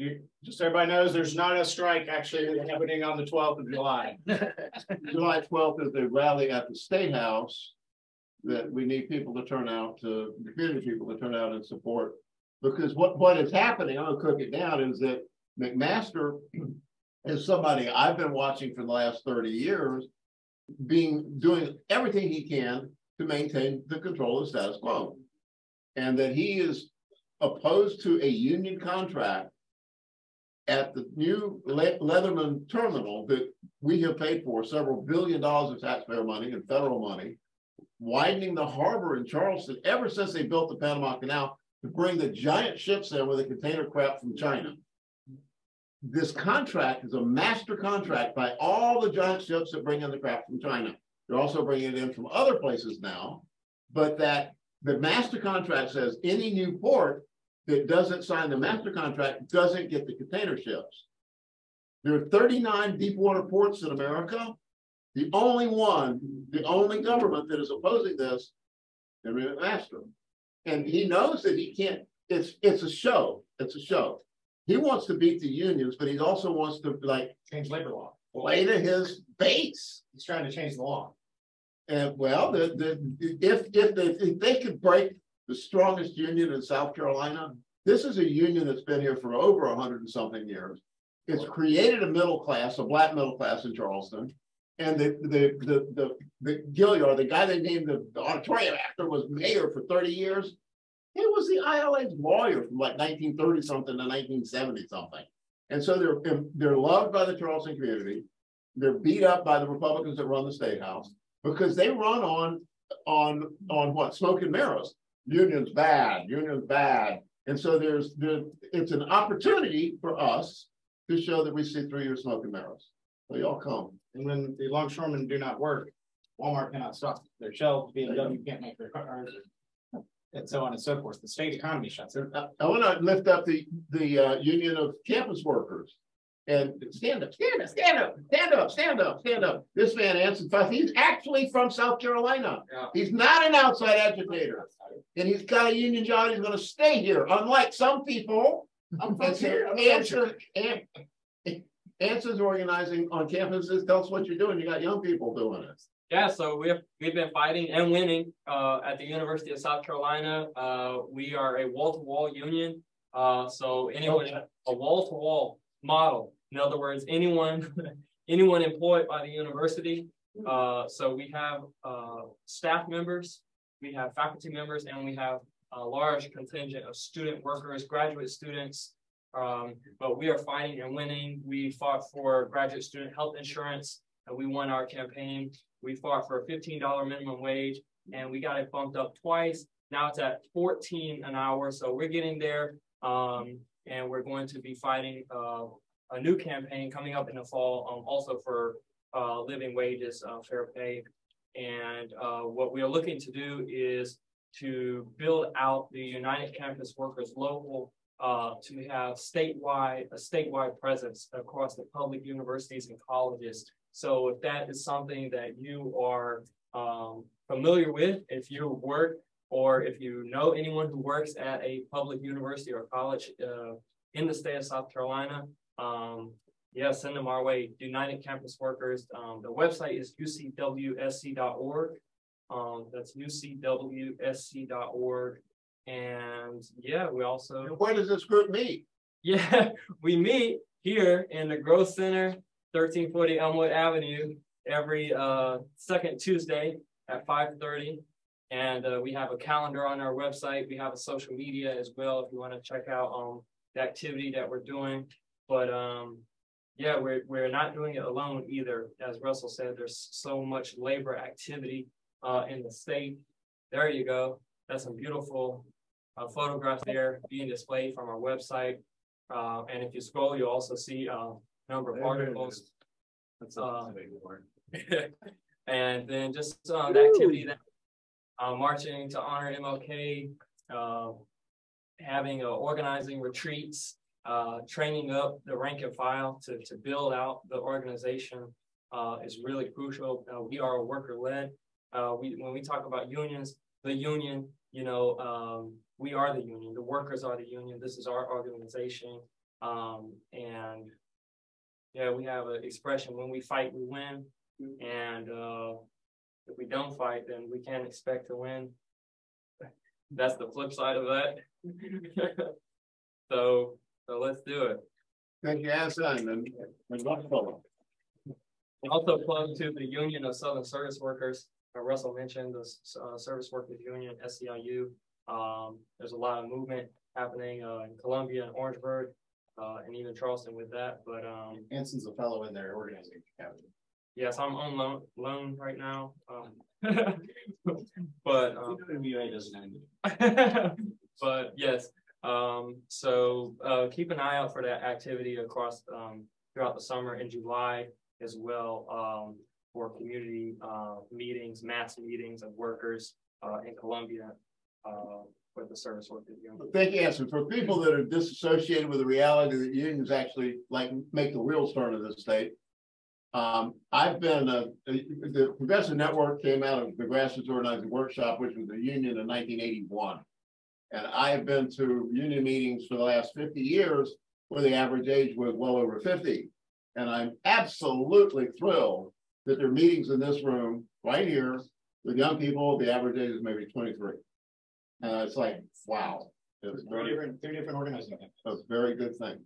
You just so everybody knows there's not a strike actually happening on the 12th of July. July twelfth is the rally at the State House that we need people to turn out to, the community people to turn out and support. Because what, what is happening, I'm gonna cook it down, is that McMaster is somebody I've been watching for the last thirty years, being, doing everything he can to maintain the control of status quo. And that he is opposed to a union contract at the new Le- Leatherman terminal that we have paid for several billion dollars of taxpayer money and federal money, widening the harbor in Charleston ever since they built the Panama Canal to bring the giant ships in with the container crap from China. This contract is a master contract by all the giant ships that bring in the crap from China. They're also bringing it in from other places now, but that the master contract says any new port that doesn't sign the master contract doesn't get the container ships. There are 39 deep water ports in America. The only one, the only government that is opposing this, Henry McMaster. And he knows that he can't, it's it's a show. It's a show. He wants to beat the unions, but he also wants to like change labor law. Play to his base. He's trying to change the law. And well, the, the, if, if, they, if they could break the strongest union in South Carolina, this is a union that's been here for over a hundred and something years. It's created a middle class, a black middle class in Charleston. And the, the, the, the, the Gaillard, the guy they named the, the auditorium after, was mayor for thirty years. He was the ILA's lawyer from like nineteen thirty something to nineteen seventy something. And so they're, they're loved by the Charleston community. They're beat up by the Republicans that run the state house because they run on, on, on what? Smoke and mirrors. Union's bad, union's bad. And so there's, there, it's an opportunity for us to show that we see through your smoke and mirrors. So y'all come. And when the longshoremen do not work, Walmart cannot stock their shelves, BMW can't make their cars. And so on and so forth. The state economy shuts down. I want to lift up the, the uh, Union of Campus Workers. And stand up, stand up, stand up, stand up, stand up, stand up. This man Anson Fuss, he's actually from South Carolina. Yeah. He's not an outside agitator. And he's got a union job, he's gonna stay here, unlike some people. I'm from here. I'm Anson, An- Anson's organizing on campuses. Tell us what you're doing. You got young people doing it. Yeah, so we've we've been fighting and winning uh, at the University of South Carolina. Uh, we are a wall-to-wall union. Uh, so anyone a wall-to-wall model. In other words, anyone anyone employed by the university. Uh, so we have uh, staff members, we have faculty members, and we have a large contingent of student workers, graduate students. Um, but we are fighting and winning. We fought for graduate student health insurance and we won our campaign. We fought for a fifteen dollar minimum wage, and we got it bumped up twice. Now it's at fourteen an hour, so we're getting there. Um, and we're going to be fighting uh, a new campaign coming up in the fall, um, also for uh, living wages, uh, fair pay. And uh, what we are looking to do is to build out the United Campus Workers Local uh, to have statewide, a statewide presence across the public universities and colleges. So if that is something that you are um, familiar with, if you work or if you know anyone who works at a public university or college uh, in the state of South Carolina, um, yeah, send them our way. United Campus Workers. Um, the website is ucwsc.org. Um, that's ucwsc.org. And yeah, we also. Where does this group meet? Yeah, we meet here in the Growth Center, 1340 Elmwood Avenue, every uh, second Tuesday at 5:30. And uh, we have a calendar on our website. We have a social media as well if you want to check out um, the activity that we're doing. But um, yeah, we're, we're not doing it alone either. As Russell said, there's so much labor activity uh, in the state. There you go. That's some beautiful uh, photographs there being displayed from our website. Uh, and if you scroll, you'll also see a uh, number of articles. That's uh, a big word. and then just uh, the activity that uh, marching to honor MLK, uh, having uh, organizing retreats, uh, training up the rank and file to, to build out the organization uh, is really crucial. Uh, we are a worker led. Uh, we when we talk about unions, the union, you know, um, we are the union. The workers are the union. This is our organization, um, and yeah, we have an expression: when we fight, we win, and uh, if we don't fight, then we can't expect to win. That's the flip side of that. so, so let's do it. Thank you, Hassan. And, and also plug to the Union of Southern Service Workers. Uh, Russell mentioned the uh, Service Workers Union, SEIU. Um, there's a lot of movement happening uh, in Columbia and Orangeburg, uh, and even Charleston with that. But um, Anson's a fellow in their organizing cabinet. Yes, I'm on loan, loan right now. Um, but um, but yes, um, so uh, keep an eye out for that activity across um, throughout the summer in July as well um, for community uh, meetings, mass meetings of workers uh, in Columbia uh, with the service union. Thank you, Anson. For people that are disassociated with the reality that unions actually like make the wheels turn in this state, um, I've been, uh, the Progressive Network came out of the Grassroots Organizing Workshop, which was a union in 1981. And I have been to union meetings for the last 50 years where the average age was well over 50. And I'm absolutely thrilled that there are meetings in this room right here with young people. The average age is maybe 23. And it's like, wow. It's very different, three different organizing. It's a very good thing.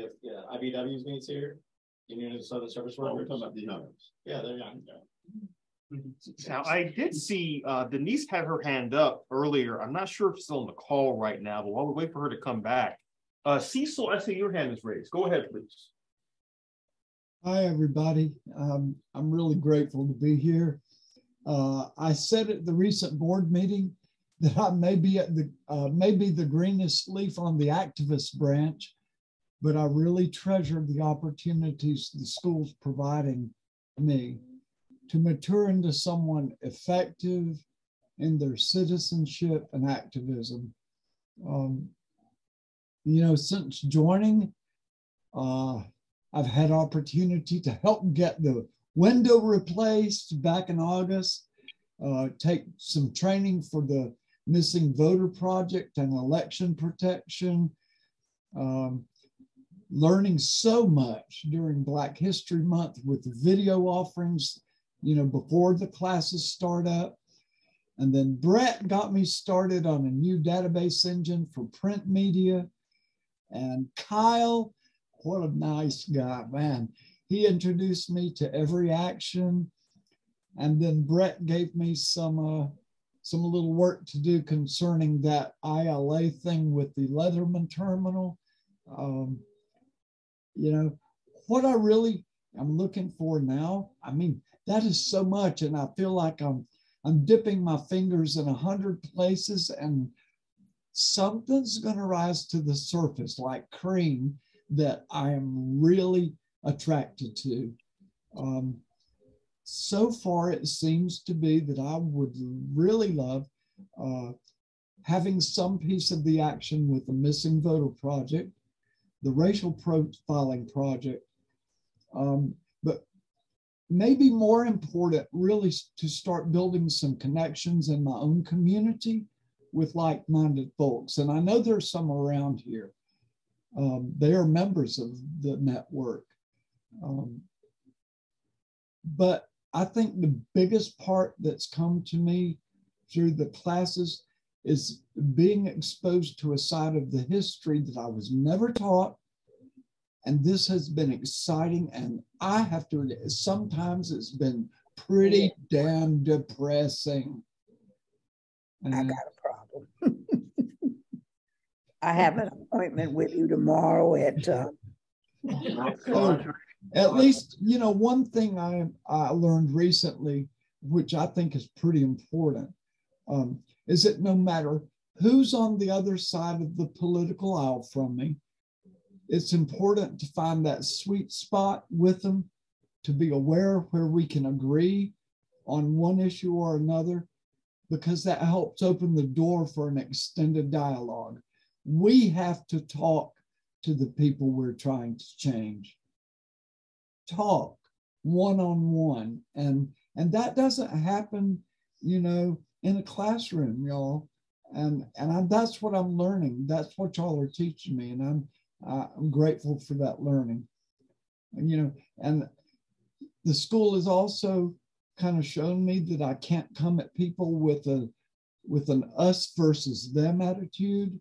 Have, yeah, IBW's meets here. Union of Southern Service Well, we're Workers. talking about the others. Yeah, they're young. Now, I did see uh, Denise had her hand up earlier. I'm not sure if she's on the call right now, but while we wait for her to come back, uh, Cecil, I see your hand is raised. Go ahead, please. Hi, everybody. Um, I'm really grateful to be here. Uh, I said at the recent board meeting that I may be at the uh, maybe the greenest leaf on the activist branch, but I really treasure the opportunities the school's providing me to mature into someone effective in their citizenship and activism. Um, you know, since joining, uh, I've had opportunity to help get the window replaced back in August, uh, take some training for the missing voter project and election protection, um, learning so much during Black History Month with video offerings, you know, before the classes start up. And then Brett got me started on a new database engine for print media. And Kyle, what a nice guy, man. He introduced me to every action. And then Brett gave me some uh, some little work to do concerning that ILA thing with the Leatherman terminal. Um, you know, what I really I'm looking for now. I mean, that is so much, and I feel like I'm I'm dipping my fingers in a hundred places, and something's going to rise to the surface like cream that I am really attracted to. Um, so far, it seems to be that I would really love uh, having some piece of the action with the Missing Voter Project, the Racial Profiling Project, um, maybe more important, really to start building some connections in my own community with like minded folks. And I know there's some around here. Um, they are members of the network. Um, but I think the biggest part that's come to me through the classes is being exposed to a side of the history that I was never taught. And this has been exciting. And I have to, sometimes it's been pretty damn depressing. And I got a problem. I have an appointment with you tomorrow at. Uh, so, at least, you know, one thing I, I learned recently, which I think is pretty important, um, is that no matter who's on the other side of the political aisle from me, it's important to find that sweet spot with them, to be aware where we can agree on one issue or another, because that helps open the door for an extended dialogue. We have to talk to the people we're trying to change. Talk one on one. And, and that doesn't happen, you know, in a classroom, y'all. And, and I, that's what I'm learning. That's what y'all are teaching me. And I'm, uh, I'm grateful for that learning. And, you know, and the school has also kind of shown me that I can't come at people with a with an us versus them attitude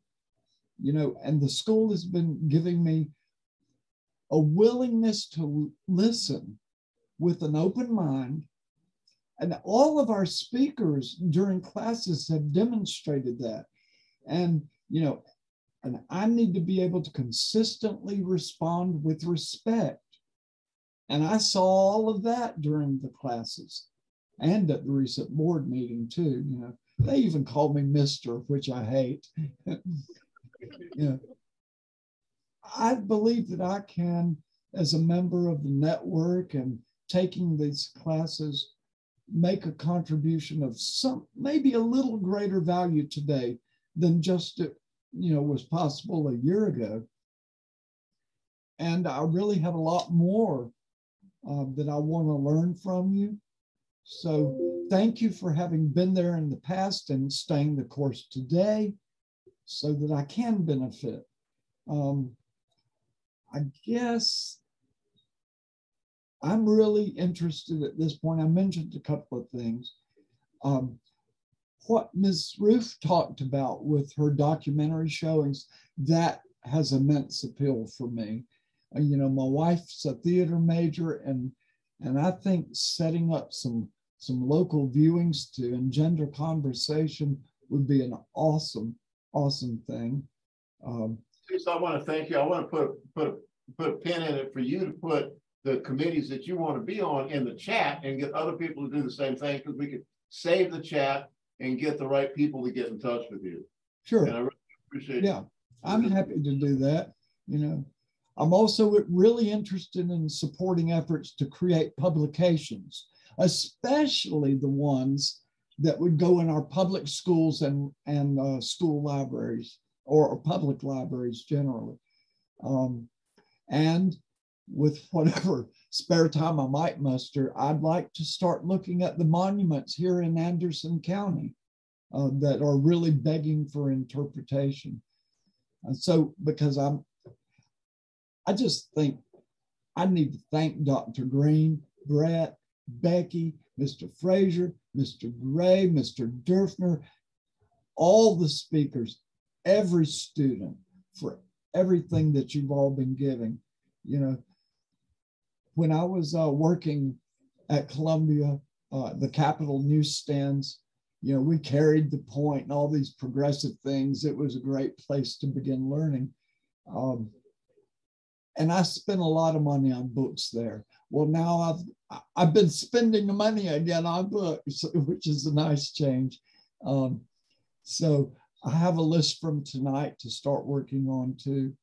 you know, and the school has been giving me a willingness to listen with an open mind. And all of our speakers during classes have demonstrated that. And, you know, and I need to be able to consistently respond with respect. And I saw all of that during the classes and at the recent board meeting, too. You know, they even called me Mr., which I hate. you know, I believe that I can, as a member of the network and taking these classes, make a contribution of some, maybe a little greater value today than just you know, was possible a year ago. And I really have a lot more uh, that I want to learn from you. So thank you for having been there in the past and staying the course today so that I can benefit. Um, I guess I'm really interested at this point. I mentioned a couple of things. Um, what Ms. Roof talked about with her documentary showings, that has immense appeal for me. Uh, you know, my wife's a theater major, and and I think setting up some some local viewings to engender conversation would be an awesome awesome thing. Um, so I want to thank you. I want to put put put a pin in it for you to put the committees that you want to be on in the chat and get other people to do the same thing because we could save the chat and get the right people to get in touch with you. Sure. And I really appreciate yeah, I'm happy to do that. You know, I'm also really interested in supporting efforts to create publications, especially the ones that would go in our public schools and, and uh, school libraries or, or, public libraries generally. Um, and with whatever spare time I might muster, I'd like to start looking at the monuments here in Anderson County uh, that are really begging for interpretation. And so, because I'm, I just think I need to thank Dr. Green, Brett, Becky, Mr. Frazier, Mr. Gray, Mr. Durfner, all the speakers, every student for everything that you've all been giving. You know, when I was uh, working at Columbia, uh, the Capitol newsstands, you know, we carried the point and all these progressive things. It was a great place to begin learning. Um, and I spent a lot of money on books there. Well, now I've I've been spending the money again on books, which is a nice change. Um, so I have a list from tonight to start working on too.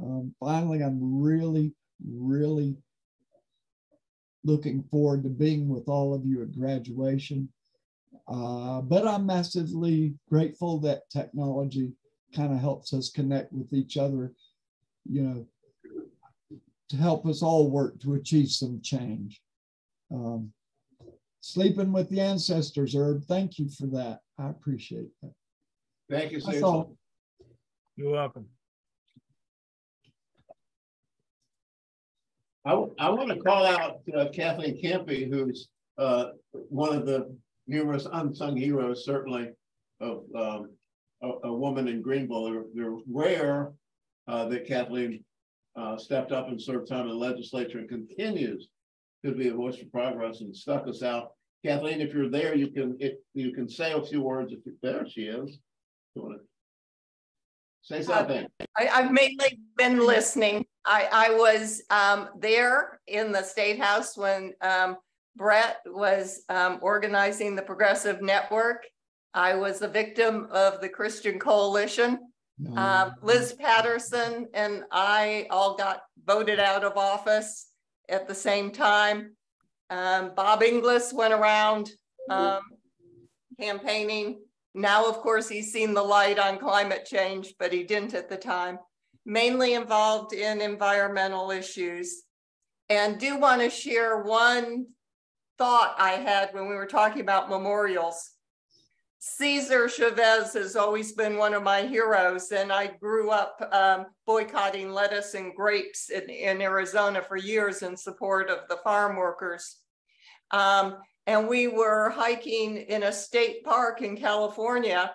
Um, finally, I'm really, really looking forward to being with all of you at graduation. Uh, but I'm massively grateful that technology kind of helps us connect with each other, you know, to help us all work to achieve some change. Um, sleeping with the ancestors, Herb, thank you for that. I appreciate that. Thank you, That's all. You're welcome. I, I want to call out uh, Kathleen Campy, who's uh, one of the numerous unsung heroes, certainly, of um, a, a, woman in Greenville. They're, they're rare uh, that Kathleen uh, stepped up and served time in the legislature and continues to be a voice for progress and stuck us out. Kathleen, if you're there, you can if you can say a few words. If there she is, say something. Uh, I, have mainly been listening. I, I was um, there in the state house when um, Brett was um, organizing the Progressive Network. I was a victim of the Christian Coalition. Um, Liz Patterson and I all got voted out of office at the same time. Um, Bob Inglis went around um, campaigning. Now, of course, he's seen the light on climate change, but he didn't at the time. Mainly involved in environmental issues. And do want to share one thought I had when we were talking about memorials. Cesar Chavez has always been one of my heroes, and I grew up um, boycotting lettuce and grapes in, in, Arizona for years in support of the farm workers. Um, and we were hiking in a state park in California,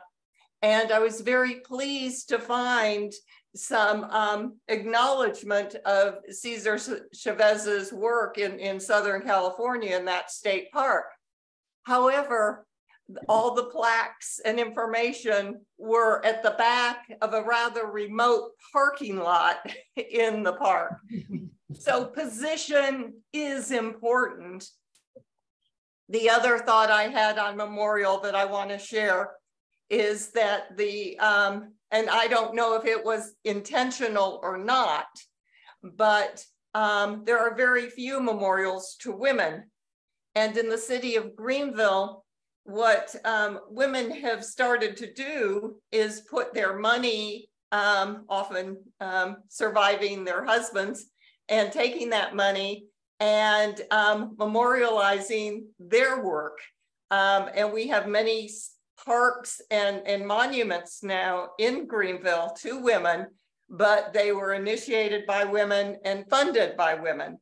and I was very pleased to find some um, acknowledgement of Cesar Chavez's work in, in Southern California in that state park. However, all the plaques and information were at the back of a rather remote parking lot in the park. so position is important. The other thought I had on Memorial that I want to share is that the um, and I don't know if it was intentional or not, but um, there are very few memorials to women. And in the city of Greenville, what um, women have started to do is put their money, um, often um, surviving their husbands, and taking that money and um, memorializing their work. Um, and we have many parks and, and monuments now in Greenville to women, but they were initiated by women and funded by women.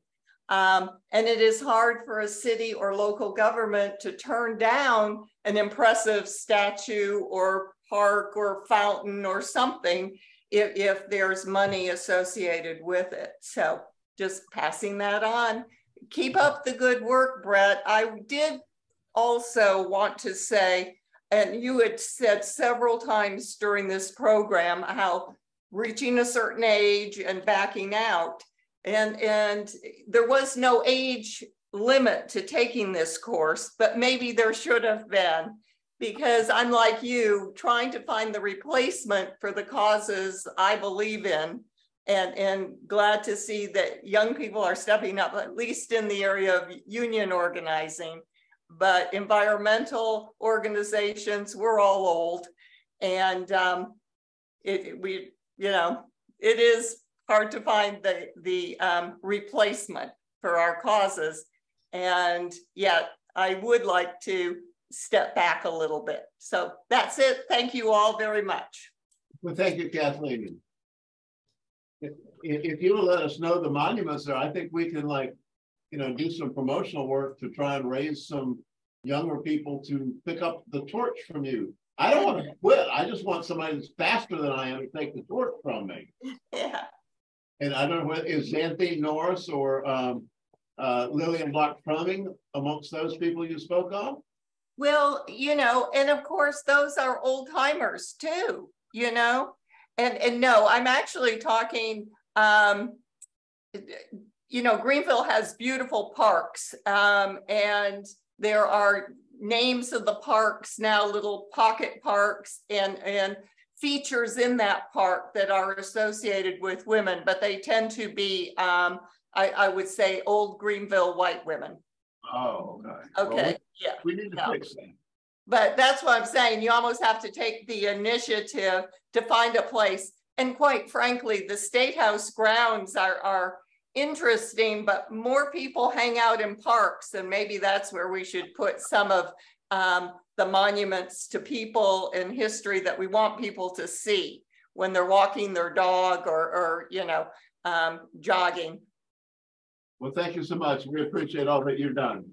Um, and it is hard for a city or local government to turn down an impressive statue or park or fountain or something if, if there's money associated with it. So just passing that on. Keep up the good work, Brett. I did also want to say and you had said several times during this program how reaching a certain age and backing out and and there was no age limit to taking this course but maybe there should have been because i'm like you trying to find the replacement for the causes i believe in and and glad to see that young people are stepping up at least in the area of union organizing but environmental organizations, we're all old. And um, it, we, you know, it is hard to find the, the um, replacement for our causes. And yet I would like to step back a little bit. So that's it. Thank you all very much. Well, thank you, Kathleen. If, if you let us know the monuments there, I think we can like you know, do some promotional work to try and raise some younger people to pick up the torch from you. I don't want to quit. I just want somebody that's faster than I am to take the torch from me. Yeah. And I don't know whether what is Xanthene Norris or um, uh, Lillian Brock Flemming amongst those people you spoke of? Well, you know, and of course those are old timers too, you know. And and no, I'm actually talking um you know, Greenville has beautiful parks, um, and there are names of the parks now, little pocket parks and, and features in that park that are associated with women, but they tend to be, um, I, I would say, old Greenville white women. Oh, okay. Okay, Well, yeah. We need to fix that. But that's what I'm saying. You almost have to take the initiative to find a place. And quite frankly, the State House grounds are, are interesting, but more people hang out in parks. And maybe that's where we should put some of um, the monuments to people in history that we want people to see when they're walking their dog or, or you know, um, jogging. Well, thank you so much. We appreciate all that you've done.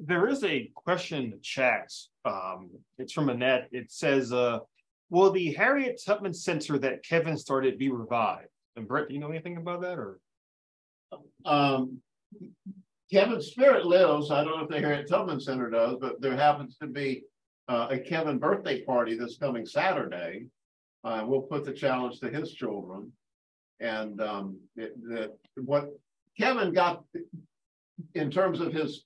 There is a question in the chat. Um, it's from Annette. It says, uh, will the Harriet Tubman Center that Kevin started be revived? And Brett, do you know anything about that or? Um, Kevin's spirit lives. I don't know if the Harriet Tubman Center does, but there happens to be uh, a Kevin birthday party this coming Saturday. Uh, we'll put the challenge to his children. And um, it, what Kevin got in terms of his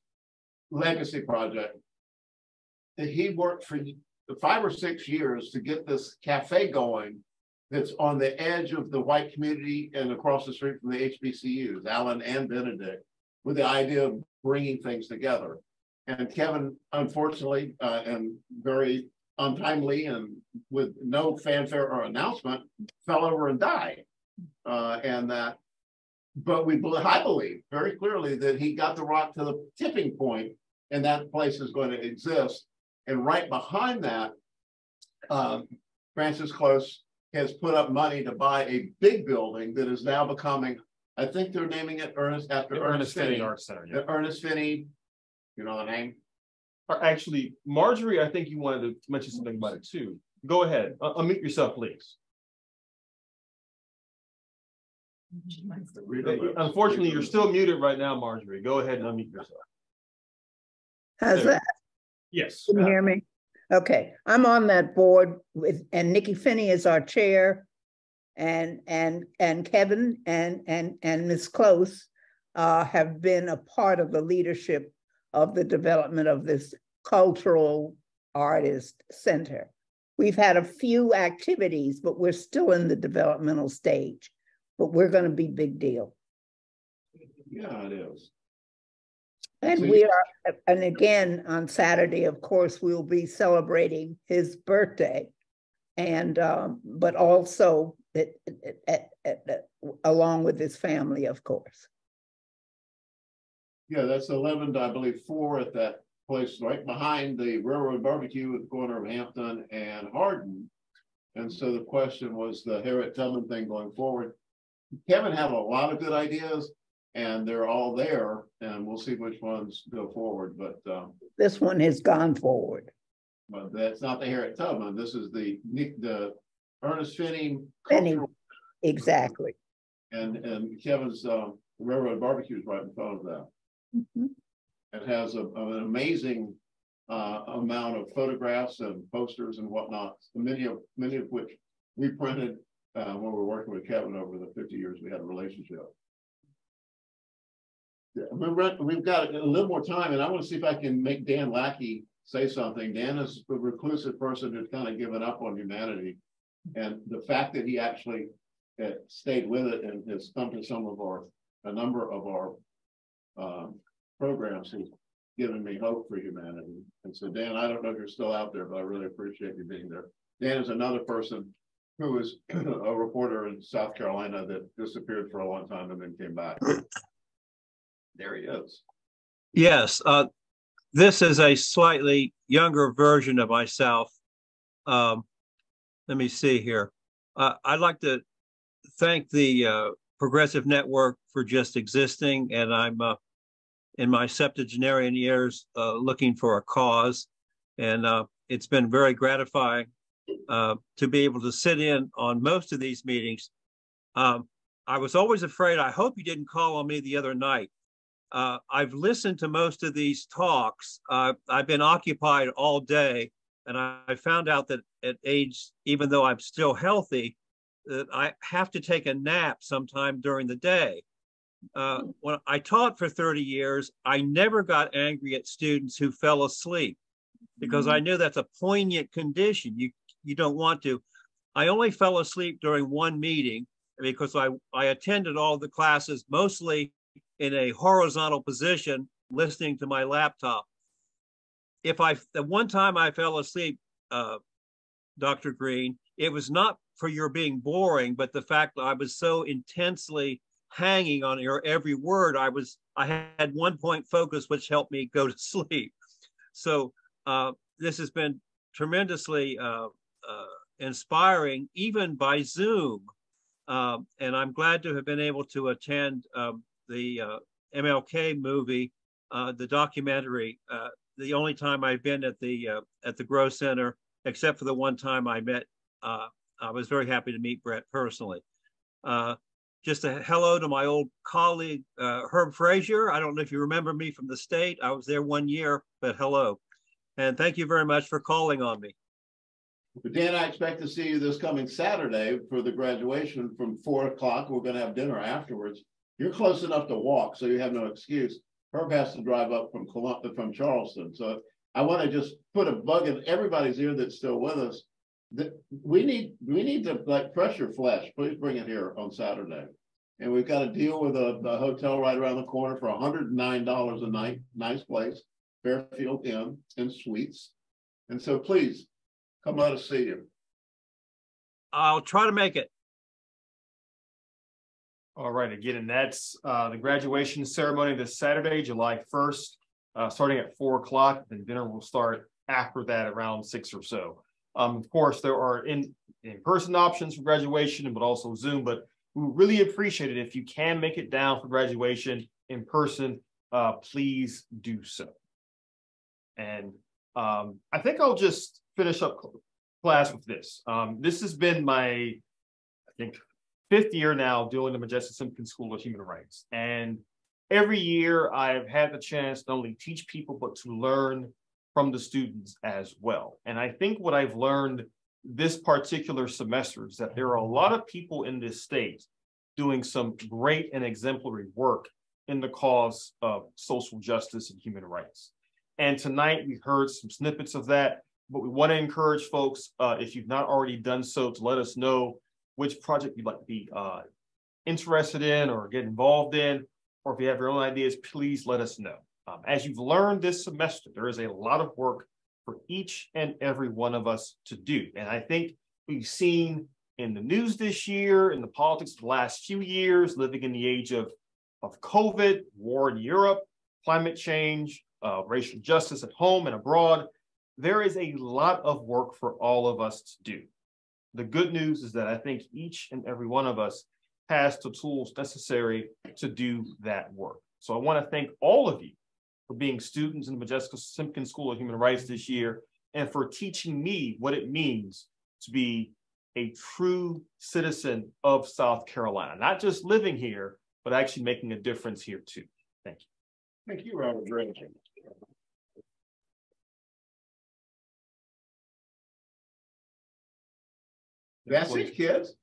legacy project, he worked for five or six years to get this cafe going that's on the edge of the white community and across the street from the HBCUs, Allen and Benedict, with the idea of bringing things together. And Kevin, unfortunately, uh, and very untimely and with no fanfare or announcement, fell over and died. Uh, and that, but we, I believe very clearly that he got the rock to the tipping point and that place is going to exist. And right behind that, um, Francis Close has put up money to buy a big building that is now becoming, I think they're naming it Ernest after The Ernest Ernest Finney Finney. Arts Center, yeah. The Ernest Finney, you know the name? Or actually, Marjorie, I think you wanted to mention something about it too. Go ahead, uh, unmute yourself, please. Unfortunately, you're still muted right now, Marjorie. Go ahead and unmute yourself. How's There. that? Yes. Can you hear me? Okay, I'm on that board with, and Nikky Finney is our chair. And, and, and Kevin and, and, and Ms. Close uh, have been a part of the leadership of the development of this cultural artist center. We've had a few activities, but we're still in the developmental stage, but we're gonna be big deal. Yeah, it is. And So we are, and again, on Saturday, of course, we'll be celebrating his birthday. And, um, but also it, it- it- along with his family, of course. Yeah, that's eleven, I believe, four at that place right behind the Railroad Barbecue at the corner of Hampton and Harden. And so the question was the Harriet Tubman thing going forward. Kevin had a lot of good ideas and they're all there and we'll see which ones go forward, but um, This one has gone forward. but that's not the Harriet Tubman. This is the Nick, the Ernest Finney. Finney, exactly. And, and Kevin's um, Railroad Barbecue is right in front of that. Mhm. It has a, an amazing uh, amount of photographs and posters and whatnot, many of, many of which we printed uh, when we were working with Kevin over the fifty years we had a relationship. Remember, we've got a little more time and I want to see if I can make Dan Lackey say something. Dan is a reclusive person who's kind of given up on humanity. And the fact that he actually uh, stayed with it and has come to some of our, a number of our um, programs has given me hope for humanity. And so Dan, I don't know if you're still out there, but I really appreciate you being there. Dan is another person who was a reporter in South Carolina that disappeared for a long time and then came back. There he is. Yes, uh, this is a slightly younger version of myself. Um, let me see here. Uh, I'd like to thank the uh, Progressive Network for just existing, and I'm uh, in my septuagenarian years uh, looking for a cause, and uh, it's been very gratifying to be able to sit in on most of these meetings. Um, I was always afraid. I hope you didn't call on me the other night uh, I've listened to most of these talks. Uh, I've been occupied all day, and I, I found out that at age, even though I'm still healthy, that I have to take a nap sometime during the day. Uh, when I taught for 30 years, I never got angry at students who fell asleep because I knew that's a poignant condition. You you don't want to. I only fell asleep during one meeting because I, I attended all the classes mostly in a horizontal position, listening to my laptop. If I, the one time I fell asleep, uh, Dr. Green, it was not for your being boring, but the fact that I was so intensely hanging on your every word, I was, I had one point focus, which helped me go to sleep. So uh, this has been tremendously uh, uh, inspiring, even by Zoom. Um, and I'm glad to have been able to attend um, the uh, MLK movie, uh, the documentary. Uh, the only time I've been at the uh, at the Grow Center, except for the one time I met, uh, I was very happy to meet Brett personally. Uh, just a hello to my old colleague Herb Frazier. I don't know if you remember me from the state. I was there one year, but hello, and thank you very much for calling on me. Dan, I expect to see you this coming Saturday for the graduation from four o'clock. We're gonna have dinner afterwards. You're close enough to walk, so you have no excuse. Herb has to drive up from Columbia, from Charleston. So I want to just put a bug in everybody's ear that's still with us. That we need we need to like pressure flesh. Please bring it here on Saturday. And we've got to deal with a, a hotel right around the corner for $109 a night. Nice place, Fairfield Inn and Suites. And so please Come let us see you. I'll try to make it. All right, again, and that's uh, the graduation ceremony this Saturday, July 1st, uh, starting at four o'clock. Then dinner will start after that around six or so. Um, of course, there are in in-person options for graduation, but also Zoom. But we really appreciate it if you can make it down for graduation in person. Uh, please do so. And um, I think I'll just finish up class with this. Um, this has been my, I think, fifth year now doing the Modjeska Simpkins School of Human Rights. And every year I've had the chance to not only teach people, but to learn from the students as well. And I think what I've learned this particular semester is that there are a lot of people in this state doing some great and exemplary work in the cause of social justice and human rights. And tonight we heard some snippets of that but we want to encourage folks, uh, if you've not already done so, to let us know which project you'd like to be uh, interested in or get involved in, or if you have your own ideas, please let us know. Um, as you've learned this semester, there is a lot of work for each and every one of us to do. And I think we've seen in the news this year, in the politics of the last few years, living in the age of, of COVID, war in Europe, climate change, uh, racial justice at home and abroad, there is a lot of work for all of us to do. The good news is that I think each and every one of us has the tools necessary to do that work. So I want to thank all of you for being students in the Modjeska Simpkins School of Human Rights this year and for teaching me what it means to be a true citizen of South Carolina, not just living here, but actually making a difference here too. Thank you. Thank you, Robert Drinking. That's it, kids.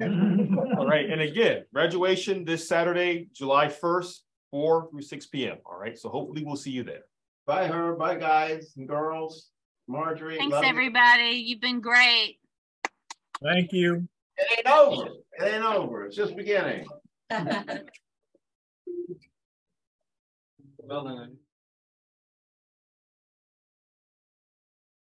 All right, and again, graduation this Saturday, July 1st, 4 through 6 p.m. All right, so hopefully we'll see you there. Bye, her. Bye, guys and girls. Marjorie. Thanks, everybody. You. You've been great. Thank you. It ain't over. It ain't over. It's just beginning. well done.